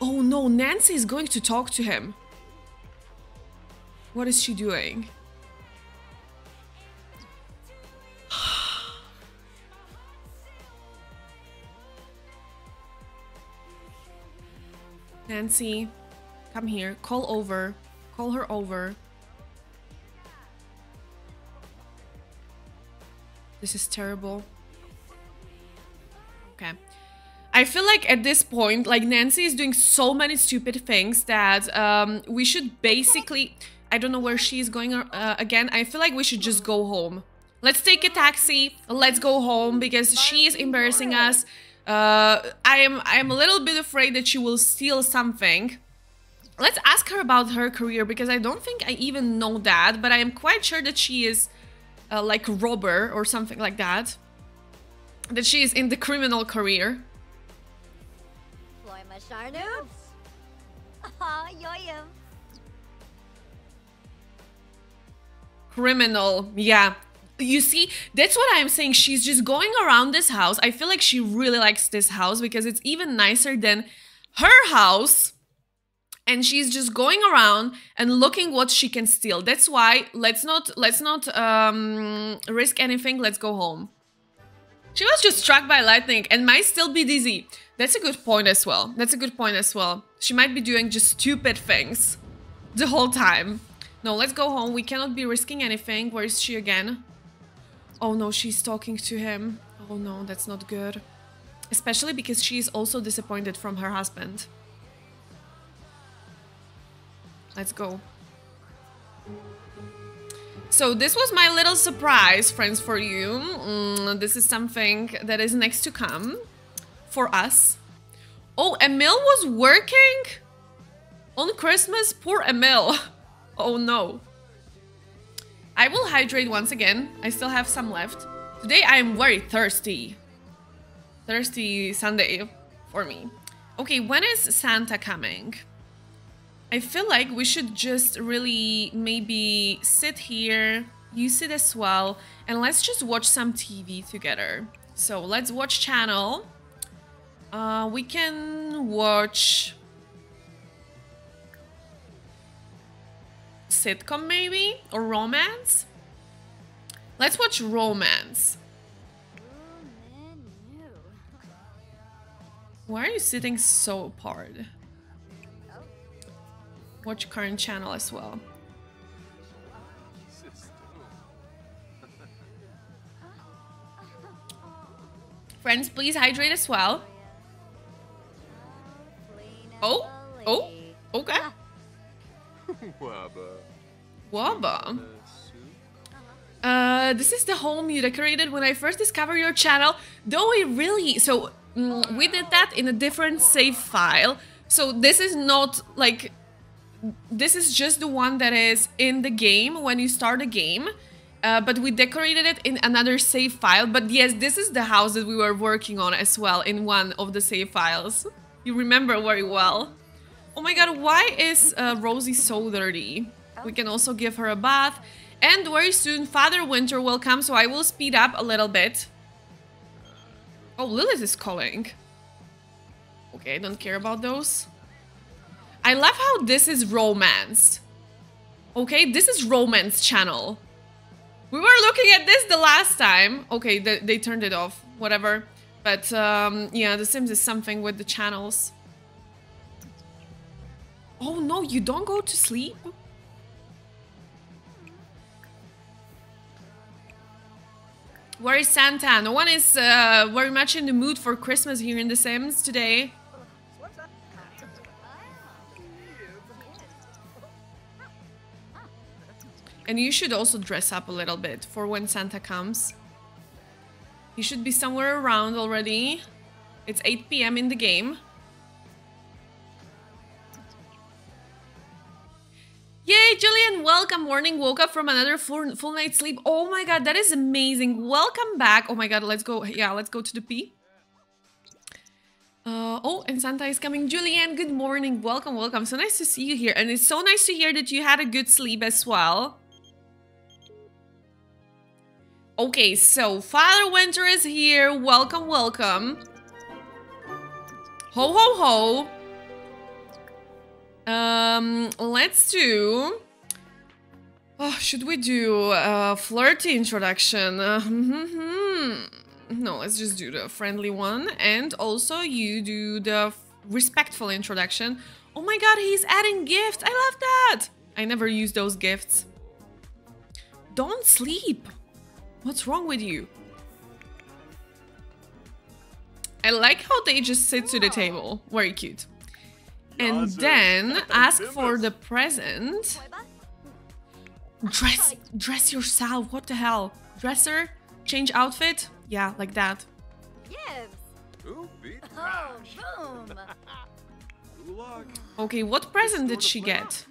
Oh no nancy is going to talk to him. What is she doing? Nancy Come here. Call over. Call her over. This is terrible. Okay. I feel like at this point, like Nancy is doing so many stupid things that um, we should basically... I don't know where she's going uh, again. I feel like we should just go home. Let's take a taxi. Let's go home because she is embarrassing us. Uh, I am I am a little bit afraid that she will steal something. Let's ask her about her career because I don't think I even know that, but I am quite sure that she is uh, like robber or something like that. That she is in the criminal career. Floy Masharnu? Aw, yoyum. Criminal, yeah. You see, that's what I'm saying. She's just going around this house. I feel like she really likes this house because it's even nicer than her house and she's just going around and looking what she can steal. That's why let's not let's not um risk anything. Let's go home. She was just struck by lightning and might still be dizzy. That's a good point as well. That's a good point as well. She might be doing just stupid things the whole time. No let's go home. We cannot be risking anything. Where is she again? Oh no she's talking to him. Oh no that's not good. Especially because she's also disappointed from her husband Let's go. So this was my little surprise, friends, for you. Mm, this is something that is next to come for us. Oh, Emil was working on Christmas? Poor Emil. Oh no. I will hydrate once again. I still have some left. Today I am very thirsty. Thirsty Sunday for me. Okay, when is Santa coming? I feel like we should just really maybe sit here, you sit as well, and let's just watch some TV together. So let's watch channel. Uh, we can watch sitcom maybe or romance. Let's watch romance. Why are you sitting so apart? Watch current channel as well. Friends, please hydrate as well. Oh, oh, okay. Wabba. Wabba. Uh, this is the home you decorated when I first discovered your channel. Though we really, so mm, we did that in a different save file. So this is not like this is just the one that is in the game when you start a game. Uh, but we decorated it in another save file. But yes, this is the house that we were working on as well in one of the save files. You remember very well. Oh my god, why is uh, Rosie so dirty? We can also give her a bath. And very soon, Father Winter will come, so I will speed up a little bit. Oh, Lilith is calling. Okay, I don't care about those. I love how this is romance. Okay, this is romance channel. We were looking at this the last time. Okay, they, they turned it off. Whatever. But um, yeah, The Sims is something with the channels. Oh no, you don't go to sleep? Where is Santa? No one is uh, very much in the mood for Christmas here in The Sims today. And you should also dress up a little bit for when Santa comes. He should be somewhere around already. It's 8 p.m. in the game. Yay, Julian, welcome. Morning, woke up from another full, full night's sleep. Oh my god, that is amazing. Welcome back. Oh my god, let's go. Yeah, let's go to the P. Uh, oh, and Santa is coming. Julian, good morning. Welcome, welcome. So nice to see you here. And it's so nice to hear that you had a good sleep as well. Okay, so Father Winter is here. Welcome, welcome. Ho, ho, ho. Um, let's do... Oh, should we do a flirty introduction? Uh, no, let's just do the friendly one. And also you do the respectful introduction. Oh my god, he's adding gifts. I love that. I never use those gifts. Don't sleep. What's wrong with you? I like how they just sit to the table. Very cute. And then ask for the present. Dress dress yourself. What the hell? Dresser? Change outfit? Yeah, like that. Oh. Okay, what present did she get?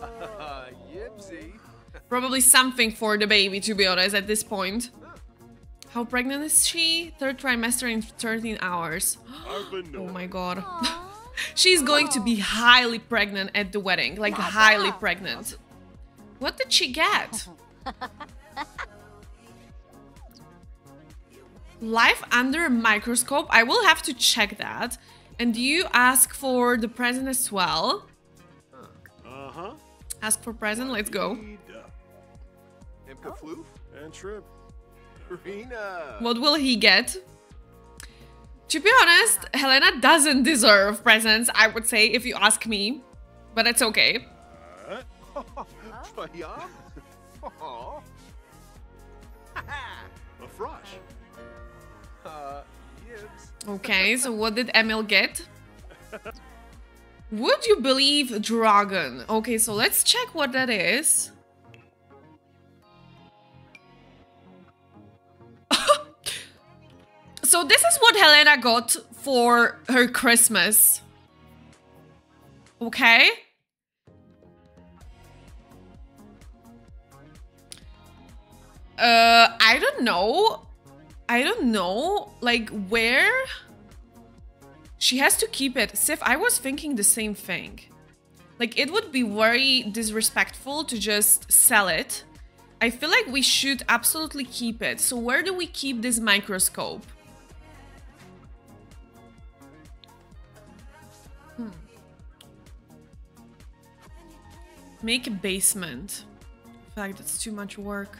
Yipsy. Probably something for the baby, to be honest, at this point. How pregnant is she? Third trimester in 13 hours. oh my god. She's going to be highly pregnant at the wedding. Like, highly pregnant. What did she get? Life under a microscope? I will have to check that. And you ask for the present as well? Uh-huh. Ask for present, let's go. And Pafloof and Shrimp. Rena. What will he get? To be honest, Helena doesn't deserve presents, I would say, if you ask me. But it's okay. A frosh. Uh, Okay, so what did Emil get? Would you believe a dragon? Okay, so let's check what that is. So this is what Helena got for her Christmas. Okay? Uh, I don't know. I don't know, like, where? She has to keep it. Sif, I was thinking the same thing. Like, it would be very disrespectful to just sell it. I feel like we should absolutely keep it. So where do we keep this microscope? Make a basement. In fact, that's too much work.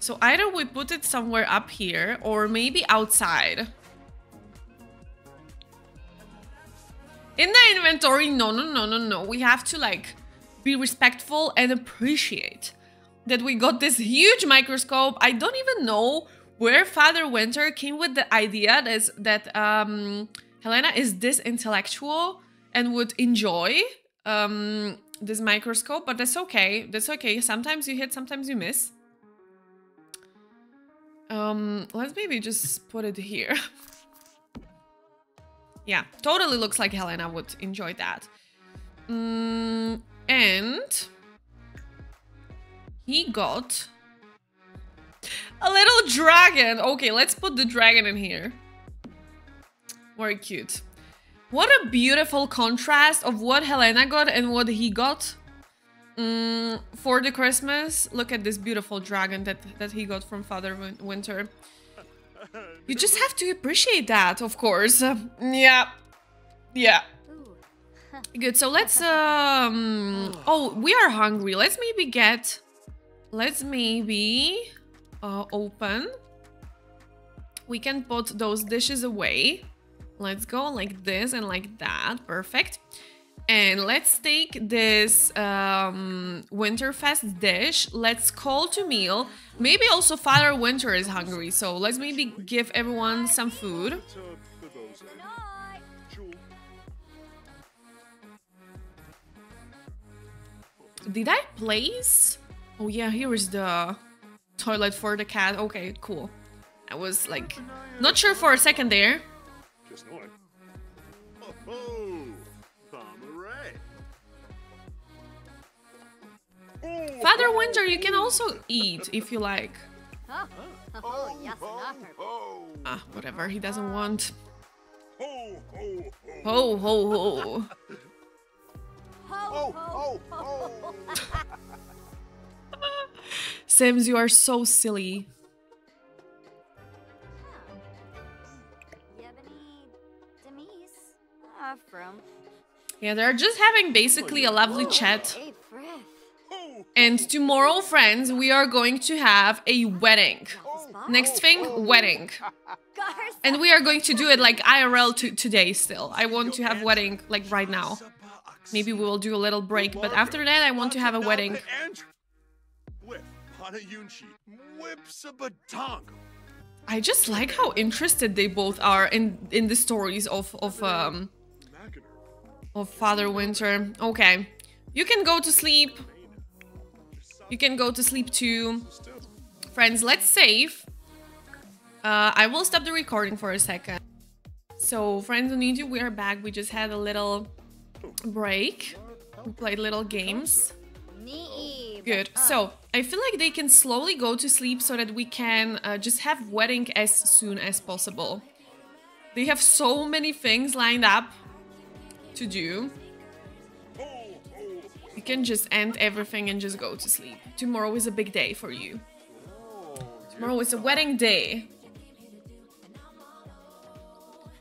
So either we put it somewhere up here or maybe outside. In the inventory, no, no, no, no, no. We have to like be respectful and appreciate that we got this huge microscope. I don't even know where Father Winter came with the idea that, that um, Helena is this intellectual and would enjoy um, this microscope, but that's okay. That's okay. Sometimes you hit, sometimes you miss. Um, let's maybe just put it here. yeah, totally looks like Helena would enjoy that. Mm, and he got a little dragon. Okay, let's put the dragon in here. Very cute. What a beautiful contrast of what Helena got and what he got. Mm, for the Christmas, look at this beautiful dragon that, that he got from Father Winter. You just have to appreciate that, of course. Yeah. Yeah. Good. So let's um oh, we are hungry. Let's maybe get let's maybe uh open. We can put those dishes away. Let's go like this and like that. Perfect. And let's take this um, Winterfest dish. Let's call to meal. Maybe also Father Winter is hungry, so let's maybe give everyone some food. Did I place? Oh yeah, here is the toilet for the cat. Okay, cool. I was like, not sure for a second there. Oh. Father Winter, you can also eat if you like. Oh, oh, yes, Ah, whatever, he doesn't want. ho, ho, ho. Ho, ho, ho. Sims, you are so silly. From. Yeah, they're just having basically a lovely chat. And tomorrow, friends, we are going to have a wedding. Next thing, wedding. And we are going to do it like IRL to today still. I want to have wedding like right now. Maybe we will do a little break, but after that I want to have a wedding. With Panayunchi, whips a batongo. I just like how interested they both are in in the stories of of um of Father Winter. Okay. You can go to sleep. You can go to sleep too. Friends, let's save. Uh, I will stop the recording for a second. So, friends on YouTube, we are back. We just had a little break. We played little games. Good. So, I feel like they can slowly go to sleep so that we can uh, just have wedding as soon as possible. They have so many things lined up to do. You can just end everything and just go to sleep. Tomorrow is a big day for you. Tomorrow is a wedding day.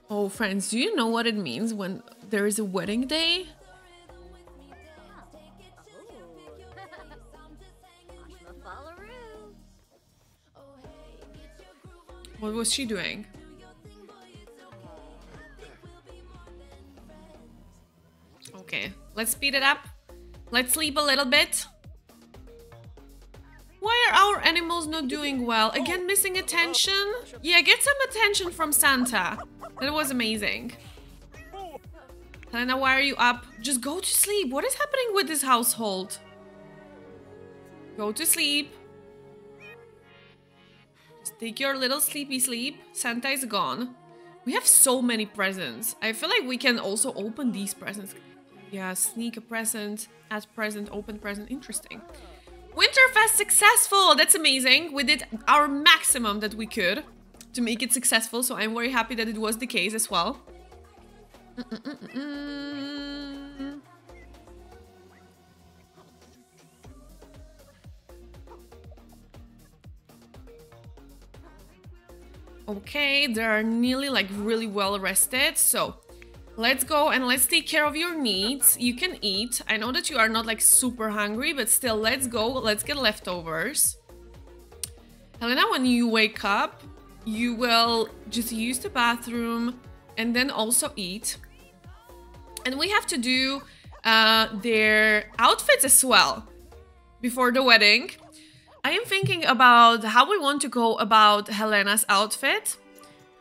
Oh, friends, do you know what it means when there is a wedding day? What was she doing? Okay, let's speed it up. Let's sleep a little bit. Why are our animals not doing well? Again, missing attention? Yeah, get some attention from Santa. That was amazing. Helena, why are you up? Just go to sleep. What is happening with this household? Go to sleep. Just take your little sleepy sleep. Santa is gone. We have so many presents. I feel like we can also open these presents. Yeah, sneak a present, add present, open present. Interesting. Winterfest successful! That's amazing. We did our maximum that we could to make it successful, so I'm very happy that it was the case as well. Okay, they're nearly like really well rested, so let's go and let's take care of your needs. You can eat. I know that you are not like super hungry, but still, let's go. Let's get leftovers. Helena, when you wake up, you will just use the bathroom and then also eat. And we have to do uh, their outfits as well before the wedding. I am thinking about how we want to go about Helena's outfit.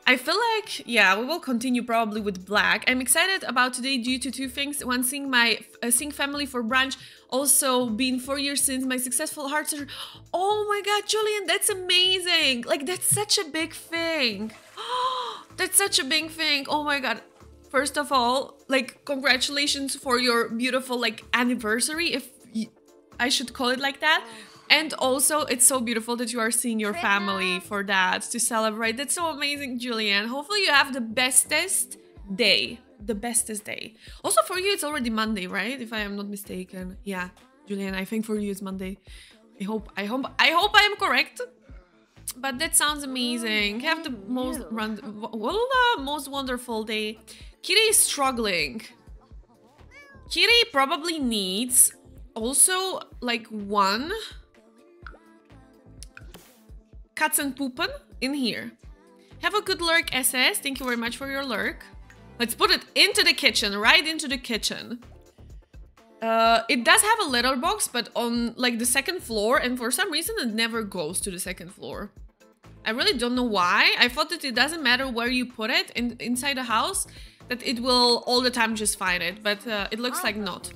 I feel like, yeah, we will continue probably with black. I'm excited about today due to two things. One, seeing my uh, seeing family for brunch. Also, been four years since my successful heart surgery. Oh my god, Julian, that's amazing! Like, that's such a big thing. that's such a big thing. Oh my god. First of all, like, congratulations for your beautiful, like, anniversary, if I should call it like that. And also, it's so beautiful that you are seeing your family for that to celebrate. That's so amazing, Julian. Hopefully, you have the bestest day. The bestest day. Also, for you, it's already Monday, right? If I am not mistaken. Yeah, Julian, I think for you it's Monday. I hope, I hope, I hope I am correct. But that sounds amazing. Mm, have the most run, well, the most wonderful day. Kitty is struggling. Kiri probably needs also like one And Poopen in here. Have a good lurk, SS. Thank you very much for your lurk. Let's put it into the kitchen, right into the kitchen. Uh, it does have a litter box, but on like the second floor, and for some reason it never goes to the second floor. I really don't know why. I thought that it doesn't matter where you put it in, inside the house, that it will all the time just find it, but uh, it looks like not.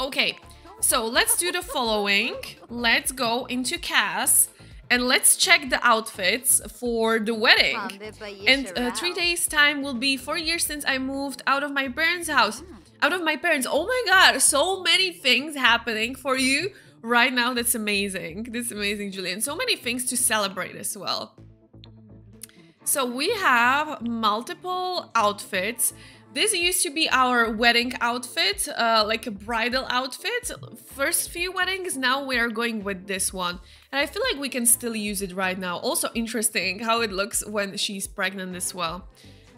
Okay, so let's do the following. Let's go into CAS and let's check the outfits for the wedding. And uh, three days time will be four years since I moved out of my parents' house. Out of my parents. Oh my god, so many things happening for you right now. That's amazing. That's amazing, Julian. So many things to celebrate as well. So we have multiple outfits. This used to be our wedding outfit, uh, like a bridal outfit. First few weddings, now we are going with this one. And I feel like we can still use it right now. Also interesting how it looks when she's pregnant as well.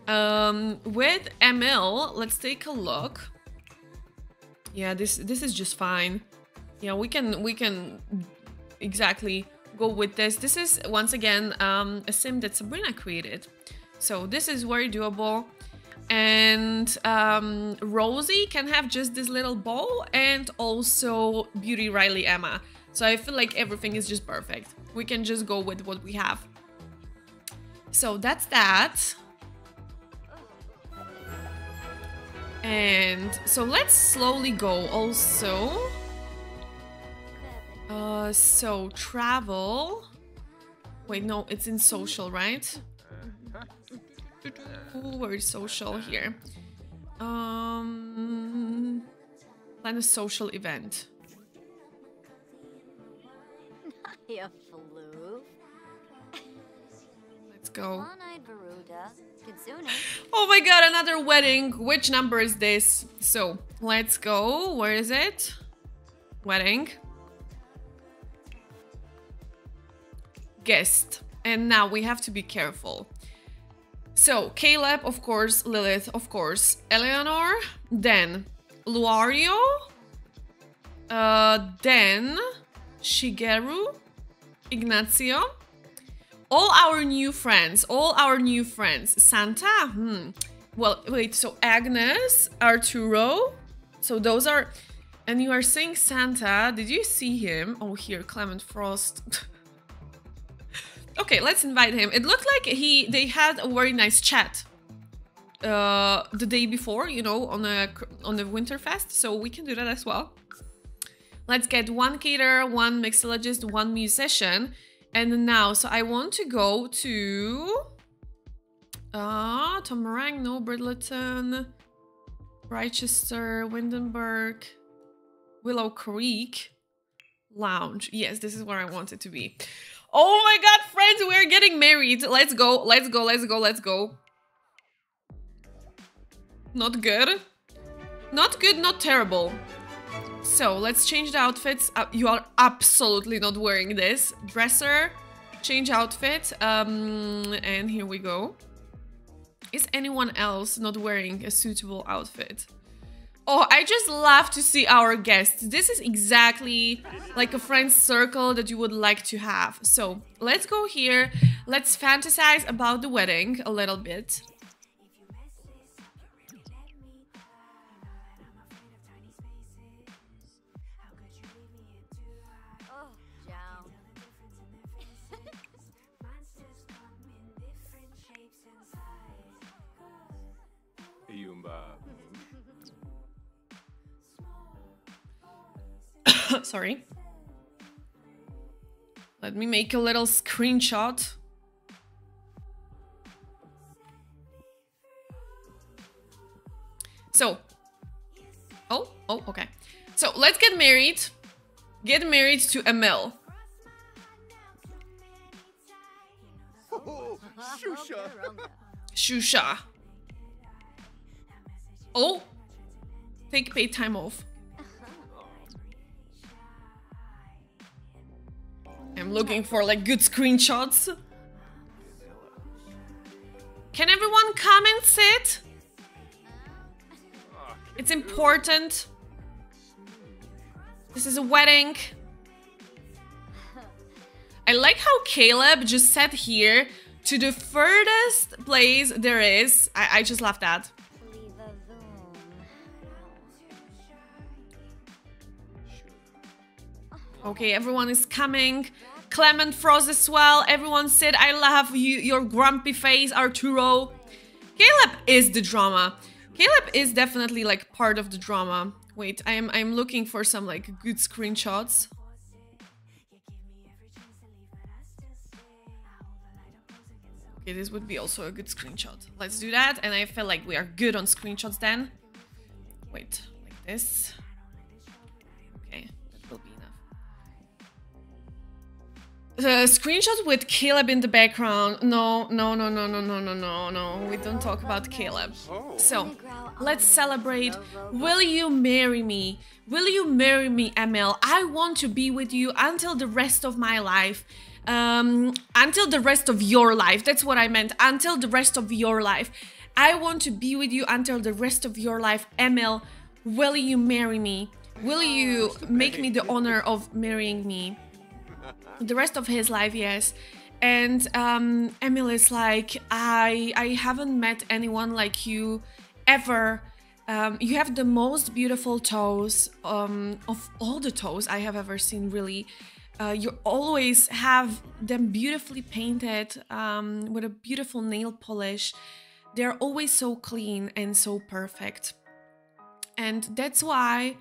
Um, with Emil, let's take a look. Yeah, this this is just fine. Yeah, we can we can exactly go with this. This is once again um, a sim that Sabrina created. So this is very doable. And um, Rosie can have just this little bow and also Beauty Riley Emma. So I feel like everything is just perfect. We can just go with what we have. So that's that. And so let's slowly go also. Uh, so travel. Wait, no, it's in social, right? Where is social here? Um, plan a social event. Let's go. One-eyed Garuda. Kitsune. Oh my god, another wedding. Which number is this? So, let's go. Where is it? Wedding. Guest. And now we have to be careful. So, Caleb, of course, Lilith, of course, Eleanor, then Luario, uh, then Shigeru, Ignacio, all our new friends, all our new friends. Santa, hmm. Well, wait, so Agnes, Arturo, so those are, and you are saying Santa, did you see him? Oh, here, Clement Frost. okay, let's invite him. It looked like he, they had a very nice chat uh, the day before, you know, on a on the Winterfest, so we can do that as well. Let's get one caterer, one mixologist, one musician, and now, so I want to go to uh, Tom no, Brindleton, Rochester, Windenburg, Willow Creek Lounge. Yes, this is where I want it to be. Oh my god, friends, we're getting married. Let's go, let's go, let's go, let's go. Not good. Not good, not terrible. So, let's change the outfits. Uh, you are absolutely not wearing this. Dresser, change outfit. Um, and here we go. Is anyone else not wearing a suitable outfit? Oh, I just love to see our guests. This is exactly like a friend's circle that you would like to have. So, let's go here. Let's fantasize about the wedding a little bit. Sorry. Let me make a little screenshot. So, oh, oh, okay. So let's get married. Get married to Emil. Oh, Shusha. Shusha. Oh, take paid time off. I'm looking for like good screenshots. Can everyone come and sit? It's important. This is a wedding. I like how Caleb just sat here to the furthest place there is. I, I just love that. Okay, everyone is coming. Clement Frost as well. Everyone said, I love you, your grumpy face, Arturo. Caleb is the drama. Caleb is definitely like part of the drama. Wait, I'm I'm looking for some like good screenshots. Okay, this would be also a good screenshot. Let's do that, and I feel like we are good on screenshots then. Wait, like this. The screenshot with Caleb in the background. No, no, no, no, no, no, no, no, no. We don't talk about Caleb. So, let's celebrate. Will you marry me? Will you marry me, Emil? I want to be with you until the rest of my life. Um, until the rest of your life. That's what I meant. Until the rest of your life. I want to be with you until the rest of your life. Emil, will you marry me? Will you make me the honor of marrying me? The rest of his life yes and um emil is like i i haven't met anyone like you ever um, you have the most beautiful toes um, of all the toes I have ever seen, really. Uh, you always have them beautifully painted um, with a beautiful nail polish. They're always so clean and so perfect. And that's why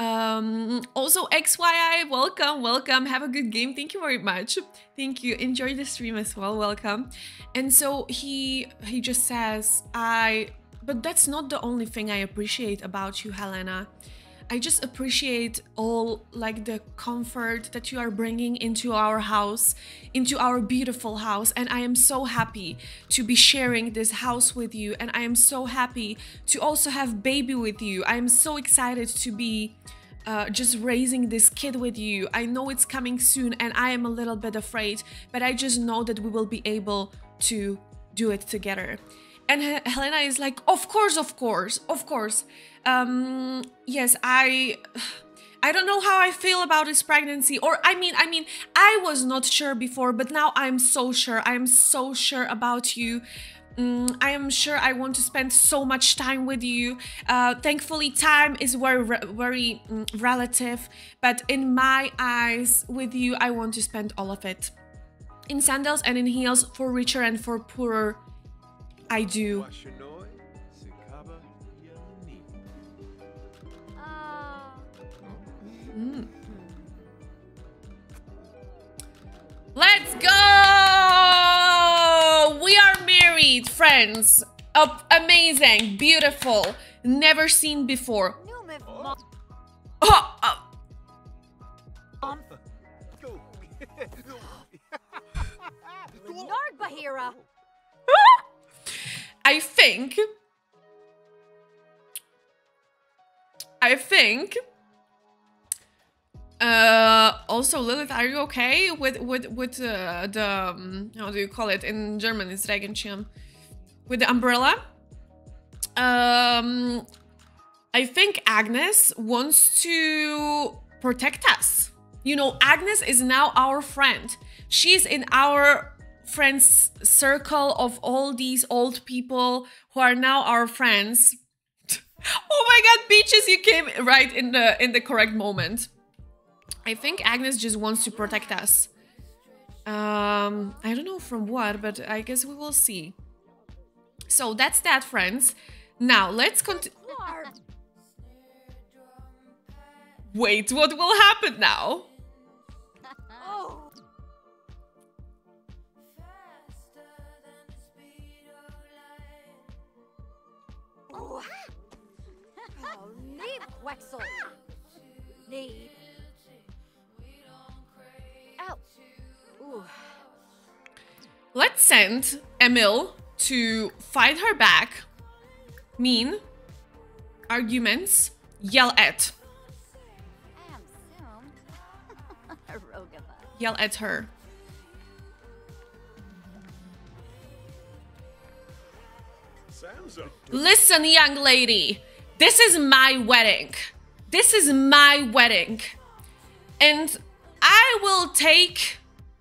um, also, XYI, welcome, welcome. Have a good game. Thank you very much. Thank you. Enjoy the stream as well. Welcome. And so he he just says, I but that's not the only thing I appreciate about you, Helena. I just appreciate all like the comfort that you are bringing into our house, into our beautiful house. And I am so happy to be sharing this house with you. And I am so happy to also have baby with you. I am so excited to be uh, just raising this kid with you. I know it's coming soon and I am a little bit afraid, but I just know that we will be able to do it together. And Helena is like, Of course, of course, of course. Um, yes, I. I don't know how I feel about this pregnancy or I mean I mean I was not sure before but now I'm so sure I'm so sure about you Mm, I am sure I want to spend so much time with you. Uh, thankfully, time is very, very mm, relative, but in my eyes, with you, I want to spend all of it. In sandals and in heels, for richer and for poorer, I do. Washinoi, Sikaba, Yoni. Ah. Let's go! We are married, friends. Oh, amazing, beautiful, never seen before. Numif mom. Oh, oh, Go. Nard Bahira. I think. I think. Uh, also, Lilith, are you okay with with with uh, the um, how do you call it in German? It's Regenschirm with the umbrella. Um, I think Agnes wants to protect us. You know, Agnes is now our friend. She's in our friends circle of all these old people who are now our friends. oh my god, Beaches, you came right in the in the correct moment. I think Agnes just wants to protect us. Um, I don't know from what, but I guess we will see. So that's that, friends. Now let's continue. Wait, what will happen now? Neeb Quexel. Neeb. Ow. Ooh. Let's send Emil to fight her back. Mean arguments, yell at, I am soon. Rogava. yell at her. Listen, young lady. This is my wedding. This is my wedding. And I will take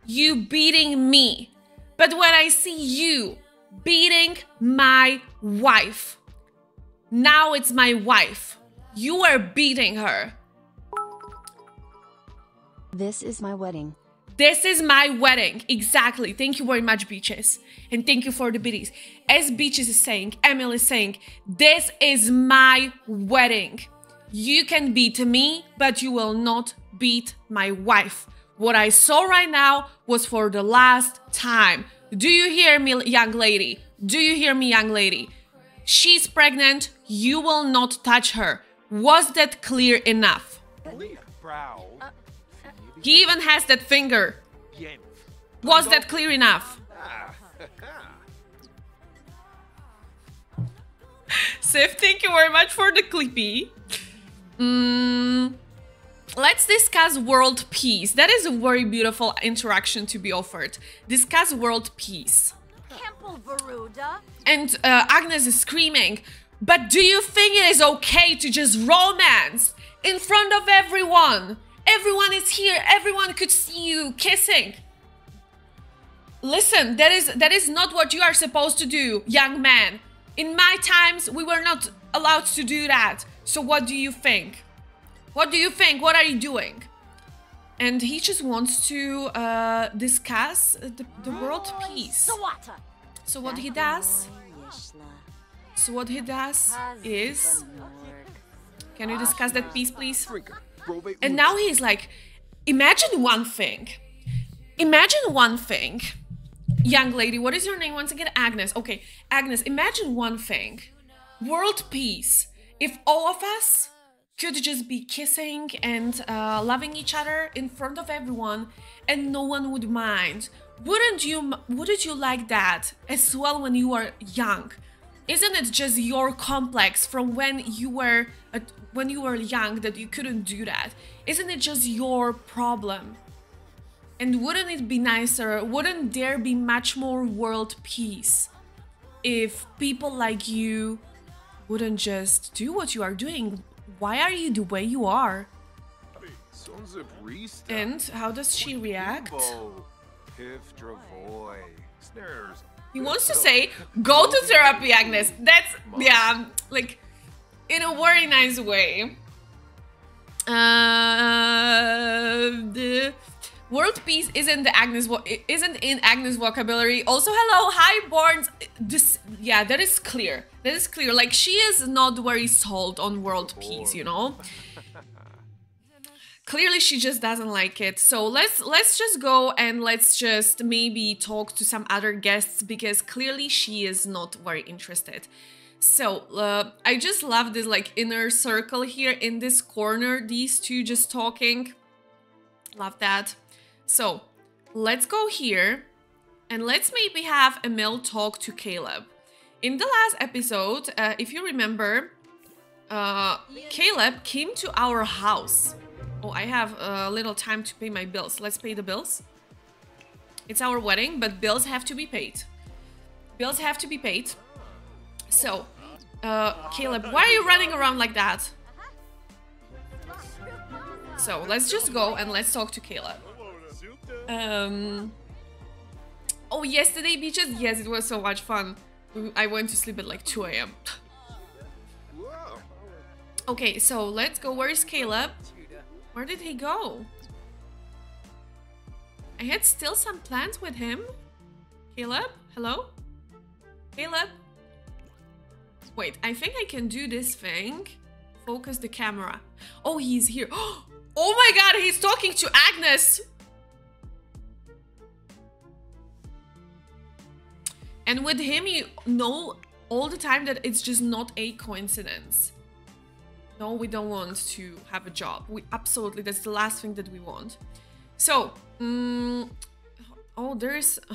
you beating me. But when I see you beating my wife, now it's my wife. You are beating her. This is my wedding. This is my wedding. Exactly. Thank you very much, Beaches. And thank you for the biddies. As Beaches is saying, Emily is saying, this is my wedding. You can beat me, but you will not beat my wife. What I saw right now was for the last time. Do you hear me, young lady? Do you hear me, young lady? She's pregnant. You will not touch her. Was that clear enough? Brow. Uh, He even has that finger. Was that clear enough? Sif, thank you very much for the clippy. Mm, let's discuss world peace. That is a very beautiful interaction to be offered. Discuss world peace. And uh, Agnes is screaming, but do you think it is okay to just romance in front of everyone? Everyone is here. Everyone could see you kissing. Listen, that is that is not what you are supposed to do, young man. In my times, we were not allowed to do that. So what do you think? What do you think? What are you doing? And he just wants to uh, discuss the, the world peace. Sawata. So what he does? So what he does is, can you discuss that piece, please? And now he's like, imagine one thing. Imagine one thing. Young lady, what is your name once again? Agnes. Okay, Agnes, imagine one thing. World peace. If all of us could just be kissing and uh, loving each other in front of everyone and no one would mind. Wouldn't you wouldn't you like that as well when you are young? Isn't it just your complex from when you were uh, when you were young that you couldn't do that? Isn't it just your problem? And wouldn't it be nicer? Wouldn't there be much more world peace if people like you wouldn't just do what you are doing? Why are you the way you are? Sons of Priest. And how does she react? He wants to say, go to therapy, Agnes. That's, yeah, like, in a very nice way. Uh, the world peace isn't the Agnes isn't in Agnes vocabulary. Also, hello, hi, Borns. This, yeah, that is clear. That is clear. Like she is not very sold on world peace, you know. Clearly, she just doesn't like it. So let's let's just go and let's just maybe talk to some other guests because clearly she is not very interested. So uh, I just love this like inner circle here in this corner. These two just talking. Love that. So let's go here and let's maybe have Emil talk to Caleb. In the last episode, uh, if you remember, uh, Caleb came to our house. Oh, I have a little time to pay my bills. Let's pay the bills. It's our wedding, but bills have to be paid. Bills have to be paid. So, uh, Caleb, why are you running around like that? So, let's just go and let's talk to Caleb. Um. Oh, yesterday beaches? Yes, it was so much fun. I went to sleep at like 2 a.m. Okay, so let's go. Where is Caleb? Where did he go? I had still some plans with him. Caleb? Hello? Caleb? Wait, I think I can do this thing. Focus the camera. Oh, he's here. Oh my god, he's talking to Agnes! And with him, you know all the time that it's just not a coincidence. No, we don't want to have a job. We absolutely, that's the last thing that we want. So, um, oh, there's.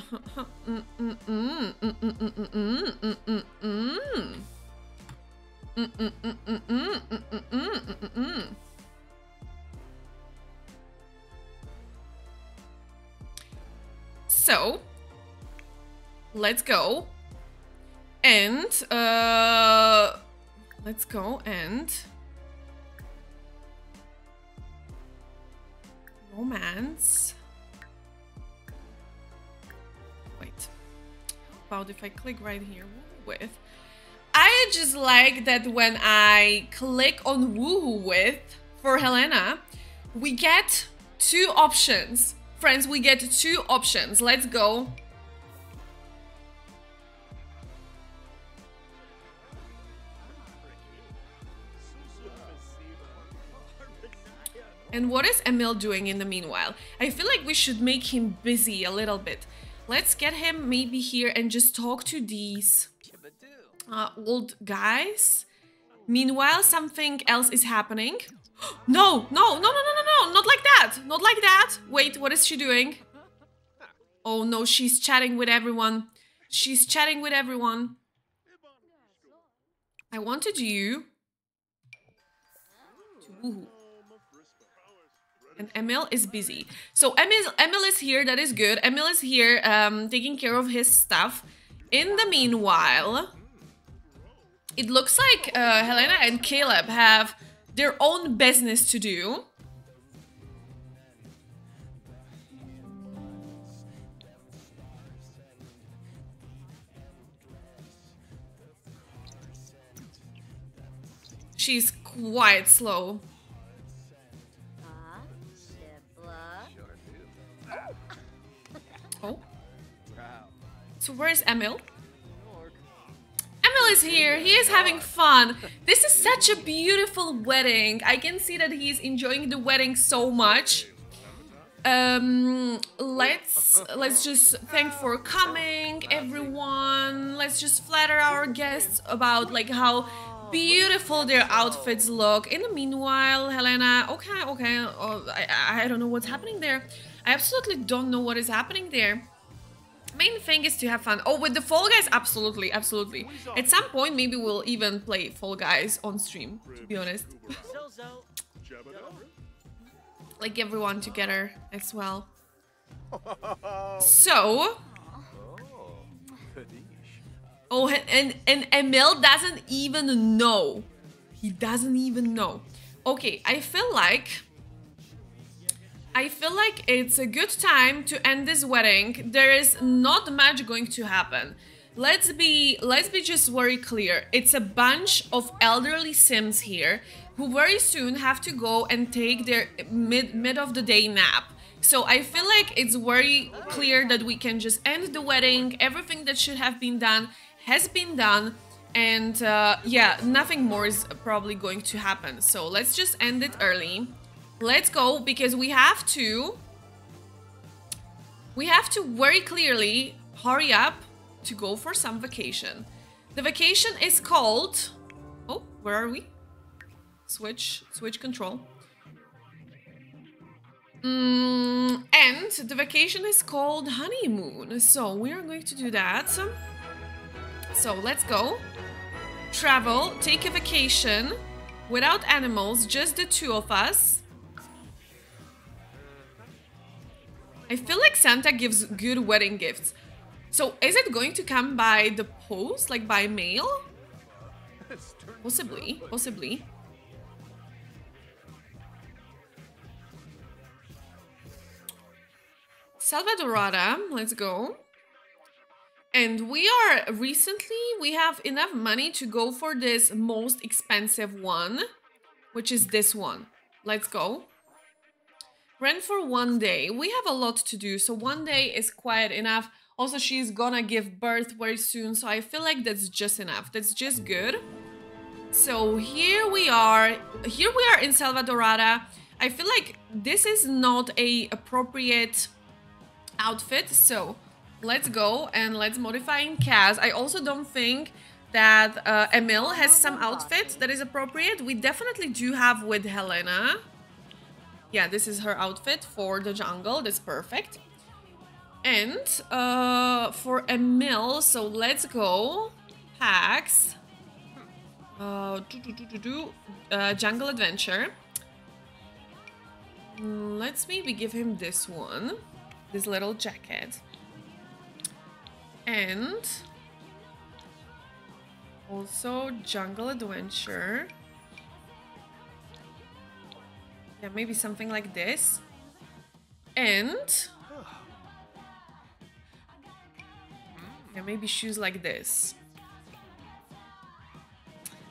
So, let's go and uh, let's go and romance. Wait. How about if I click right here with? I just like that when I click on woohoo with for Helena, we get two options. Friends, we get two options. Let's go. And what is Emil doing in the meanwhile? I feel like we should make him busy a little bit. Let's get him maybe here and just talk to these uh, old guys. Meanwhile, something else is happening. no, no, no, no, no, no, no, not like that. Not like that. Wait, what is she doing? Oh no, she's chatting with everyone. She's chatting with everyone. I wanted you to and Emil is busy. So Emil, Emil is here, that is good. Emil is here um, taking care of his stuff. In the meanwhile, it looks like uh, Helena and Caleb have their own business to do. She's quite slow. So where's Emil? Emil is here. He is having fun. This is such a beautiful wedding. I can see that he's enjoying the wedding so much. Um, let's let's just thank for coming, everyone. Let's just flatter our guests about like how beautiful their outfits look. In the meanwhile, Helena, okay, okay, oh, I, I don't know what's happening there. I absolutely don't know what is happening there main thing is to have fun. Oh, with the Fall Guys, absolutely, absolutely. At some point, maybe we'll even play Fall Guys on stream, to be honest. like everyone together as well. So... Oh, and, and Emil doesn't even know. He doesn't even know. Okay, I feel like I feel like it's a good time to end this wedding. There is not much going to happen. Let's be let's be just very clear. It's a bunch of elderly sims here who very soon have to go and take their mid mid of the day nap. So I feel like it's very clear that we can just end the wedding. Everything that should have been done has been done. And uh, yeah, nothing more is probably going to happen. So let's just end it early. Let's go because we have to we have to very clearly hurry up to go for some vacation. The vacation is called Oh, where are we? Switch switch control. Mm, and the vacation is called honeymoon. So we are going to do that. So let's go. Travel, take a vacation without animals, just the two of us. I feel like Santa gives good wedding gifts. So is it going to come by the post, like by mail? Possibly, possibly. Selvadorada, let's go. And we are recently, we have enough money to go for this most expensive one, which is this one. Let's go. Rent for one day. We have a lot to do, so one day is quiet enough. Also, she's gonna give birth very soon, so I feel like that's just enough. That's just good. So here we are. Here we are in Selvadorada. I feel like this is not a appropriate outfit, so let's go and let's modify in CAS. I also don't think that uh, Emil has some outfit that is appropriate. We definitely do have with Helena yeah, this is her outfit for the jungle. That's perfect. And uh, for Emil, so let's go. Packs. Uh, do, do, do. Uh, jungle Adventure. Let's maybe give him this one. This little jacket. And... Also, jungle adventure. Yeah, maybe something like this. And yeah, maybe shoes like this.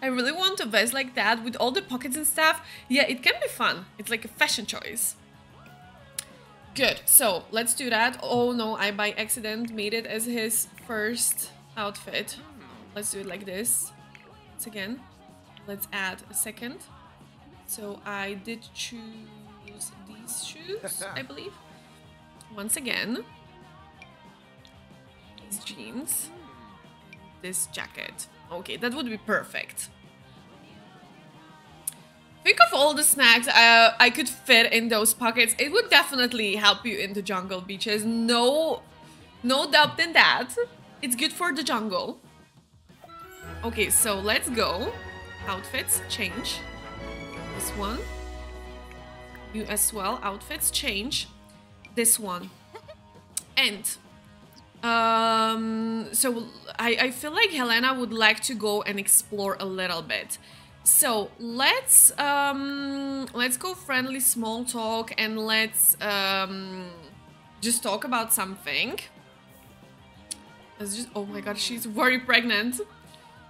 I really want a vest like that with all the pockets and stuff. Yeah, it can be fun. It's like a fashion choice. Good. So let's do that. Oh no, I by accident made it as his first outfit. Let's do it like this. Once again, let's add a second. So I did choose these shoes, I believe. Once again, these jeans, this jacket. Okay, that would be perfect. Think of all the snacks uh, I could fit in those pockets. It would definitely help you in the jungle beaches. No, no doubt in that. It's good for the jungle. Okay, so let's go. Outfits, change. This one. You as well. Outfits, change. This one. And um, so I, I feel like Helena would like to go and explore a little bit. So let's um, let's go friendly small talk and let's um, just talk about something. Let's just oh my god, she's very pregnant.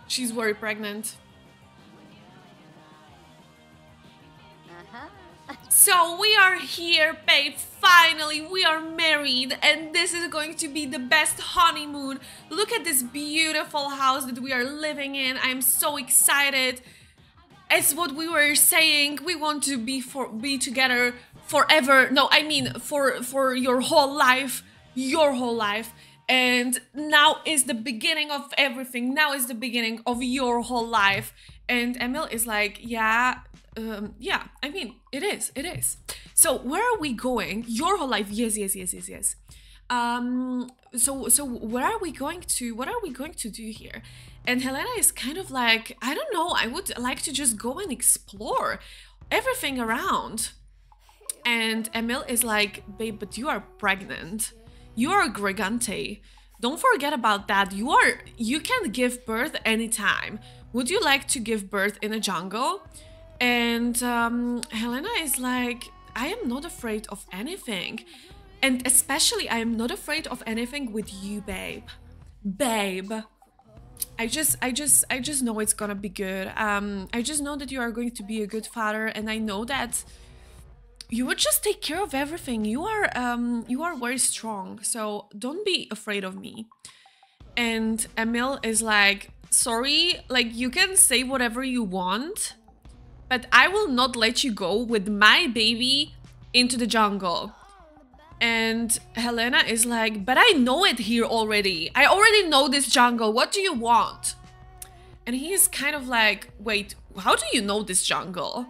She's very pregnant. So we are here, babe. Finally, we are married, and this is going to be the best honeymoon. Look at this beautiful house that we are living in. I'm so excited. It's what we were saying. We want to be for be together forever. No, I mean for for your whole life, your whole life. And now is the beginning of everything. Now is the beginning of your whole life. And Emil is like, yeah, um, yeah, I mean, it is, it is. So where are we going? Your whole life, yes, yes, yes, yes, yes. Um, so so where are we going to? What are we going to do here? And Helena is kind of like, I don't know. I would like to just go and explore everything around. And Emil is like, babe, but you are pregnant. You are a Gregante. Don't forget about that. You are you can give birth anytime. Would you like to give birth in a jungle? And um, Helena is like, I am not afraid of anything. And especially, I am not afraid of anything with you, babe. Babe. I just, I just, I just know it's gonna be good. Um, I just know that you are going to be a good father, and I know that you would just take care of everything. You are, um, you are very strong, so don't be afraid of me. And Emil is like, sorry, like you can say whatever you want, but I will not let you go with my baby into the jungle. And Helena is like, but I know it here already. I already know this jungle. What do you want? And he's kind of like, wait, how do you know this jungle?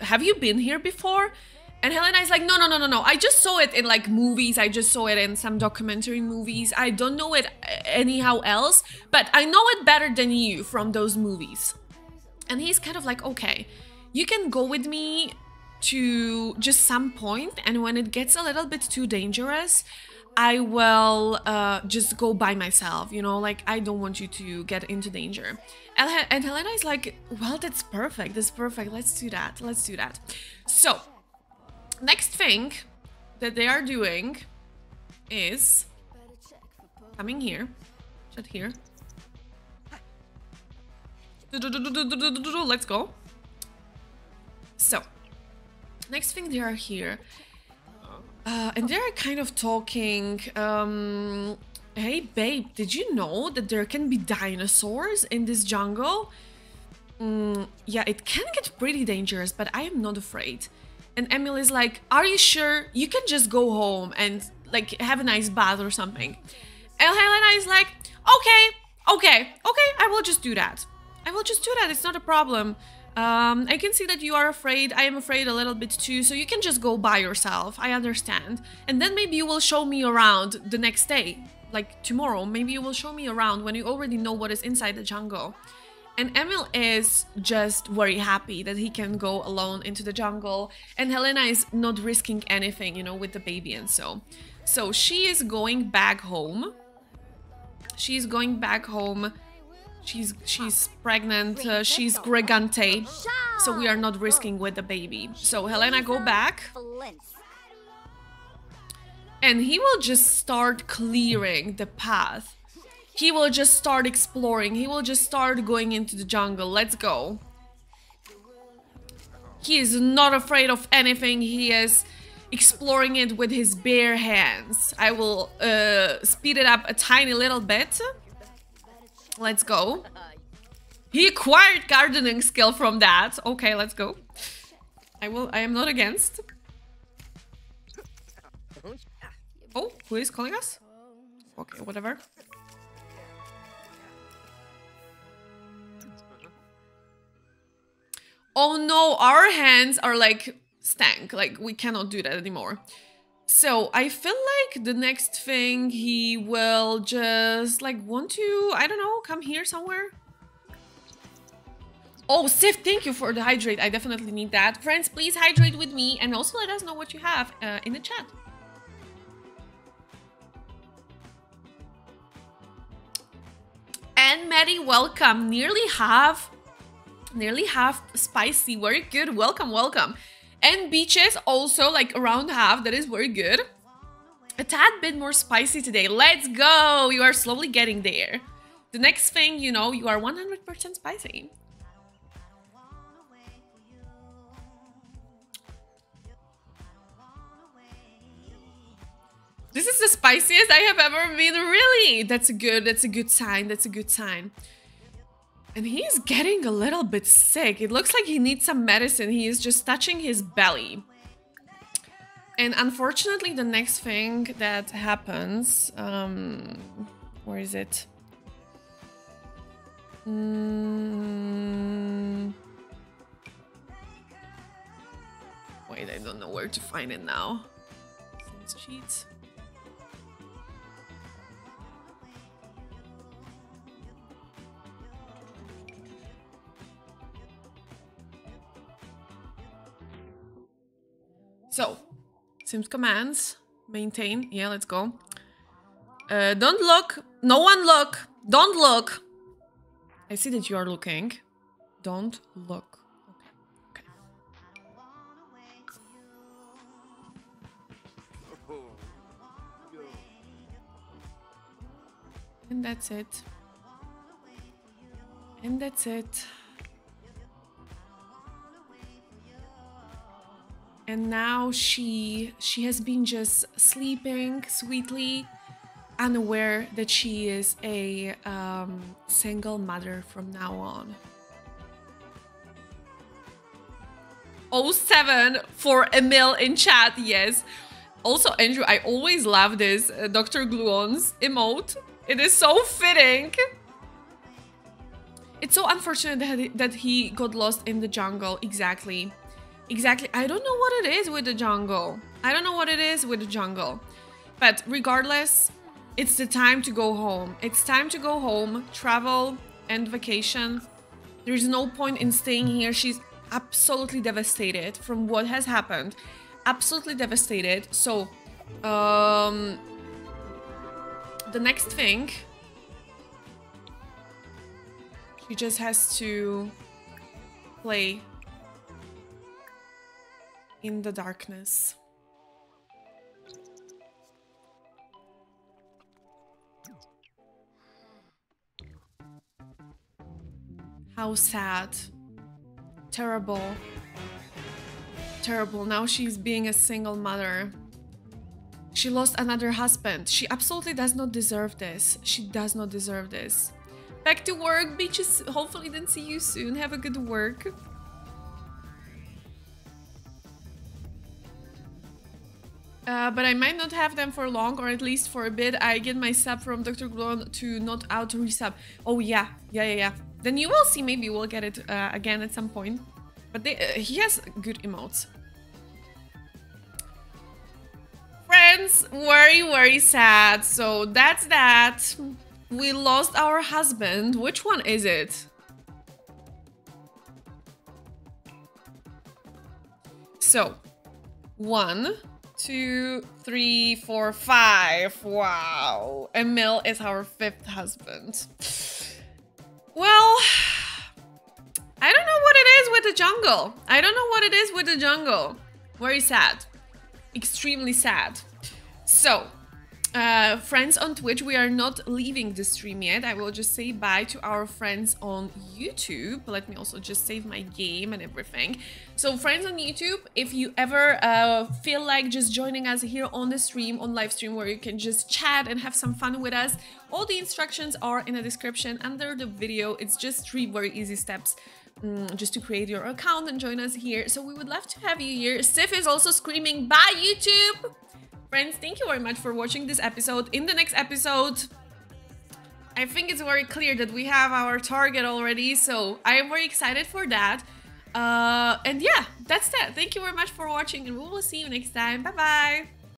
Have you been here before? And Helena is like, no, no, no, no, no. I just saw it in like movies. I just saw it in some documentary movies. I don't know it uh, anyhow else, but I know it better than you from those movies. And he's kind of like, okay, you can go with me to just some point, and when it gets a little bit too dangerous, I will uh, just go by myself. You know, like I don't want you to get into danger. And, Helena is like, well, that's perfect. That's perfect. Let's do that. Let's do that. So, next thing that they are doing is coming here, shut here. Let's go. So, next thing they are here. Uh, and they're kind of talking. Um, hey, babe, did you know that there can be dinosaurs in this jungle? Mm, yeah, it can get pretty dangerous, but I am not afraid. And Emil is like, Are you sure? You can just go home and like have a nice bath or something. And Helena is like, Okay, okay, okay, I will just do that. I will just do that. It's not a problem. Um, I can see that you are afraid. I am afraid a little bit too, so you can just go by yourself. I understand. And then maybe you will show me around the next day. Like tomorrow, maybe you will show me around when you already know what is inside the jungle. And Emil is just very happy that he can go alone into the jungle. And Helena is not risking anything, you know, with the baby and so. So she is going back home. She's going back home She's she's pregnant. Uh, she's Gregante. So we are not risking with the baby. So Helena, go back. And he will just start clearing the path. He will just start exploring. He will just start going into the jungle. Let's go. He is not afraid of anything. He is exploring it with his bare hands. I will uh, speed it up a tiny little bit. Let's go. He acquired gardening skill from that. Okay, let's go. I will. I am not against. Oh, who is calling us? Okay, whatever. Oh no, our hands are like stank. Like we cannot do that anymore. So I feel like the next thing he will just like want to, I don't know, come here somewhere. Oh, Sif, thank you for the hydrate. I definitely need that. Friends, please hydrate with me and also let us know what you have uh, in the chat. And Maddie, welcome. Nearly half, nearly half spicy. Very good. Welcome, welcome. And beaches also like around half. That is very good. A tad bit more spicy today. Let's go. You are slowly getting there. The next thing you know, you are 100% spicy. This is the spiciest I have ever been, really. That's a good, that's a good sign. That's a good sign. And he's getting a little bit sick. It looks like he needs some medicine. He is just touching his belly. And unfortunately, the next thing that happens, um, where is it? Mm. Wait, I don't know where to find it now. Cheats. So, Sims commands, maintain. Yeah, let's go. Uh, don't look. No one look. Don't look. I see that you are looking. Don't look. And that's it. And that's it. And now she she has been just sleeping sweetly unaware that she is a um, single mother from now on. 07 for Emil in chat yes. Also andrew i always love this uh, dr gluon's emote. It is so fitting. It's so unfortunate that he, that he got lost in the jungle exactly Exactly. I don't know what it is with the jungle. I don't know what it is with the jungle. But regardless, it's the time to go home. It's time to go home, travel, and vacation. There's no point in staying here. She's absolutely devastated from what has happened. Absolutely devastated. So, um, the next thing, she just has to play in the darkness. How sad. Terrible. Terrible. Now she's being a single mother. She lost another husband. She absolutely does not deserve this. She does not deserve this. Back to work, beaches. Hopefully, then see you soon. Have a good work. Uh, but I might not have them for long, or at least for a bit. I get my sub from Dr. Gluon to not auto resub. Oh yeah, yeah, yeah, yeah. Then you will see. Maybe we'll get it uh, again at some point. But they, uh, he has good emotes. Friends, very, very sad. So that's that. We lost our husband. Which one is it? So, one, two, three, four, five. Wow. Emil is our fifth husband. Well, I don't know what it is with the jungle. I don't know what it is with the jungle. Very sad. Extremely sad. So, uh, friends on Twitch, we are not leaving the stream yet. I will just say bye to our friends on YouTube. Let me also just save my game and everything. So, friends on YouTube, if you ever uh, feel like just joining us here on the stream, on live stream, where you can just chat and have some fun with us, all the instructions are in the description under the video. It's just three very easy steps mm, just to create your account and join us here. So we would love to have you here. Sif is also screaming, bye YouTube! Friends, thank you very much for watching this episode. In the next episode, I think it's very clear that we have our target already, so I am very excited for that. Uh, and yeah, that's that. Thank you very much for watching, and we will see you next time. Bye bye!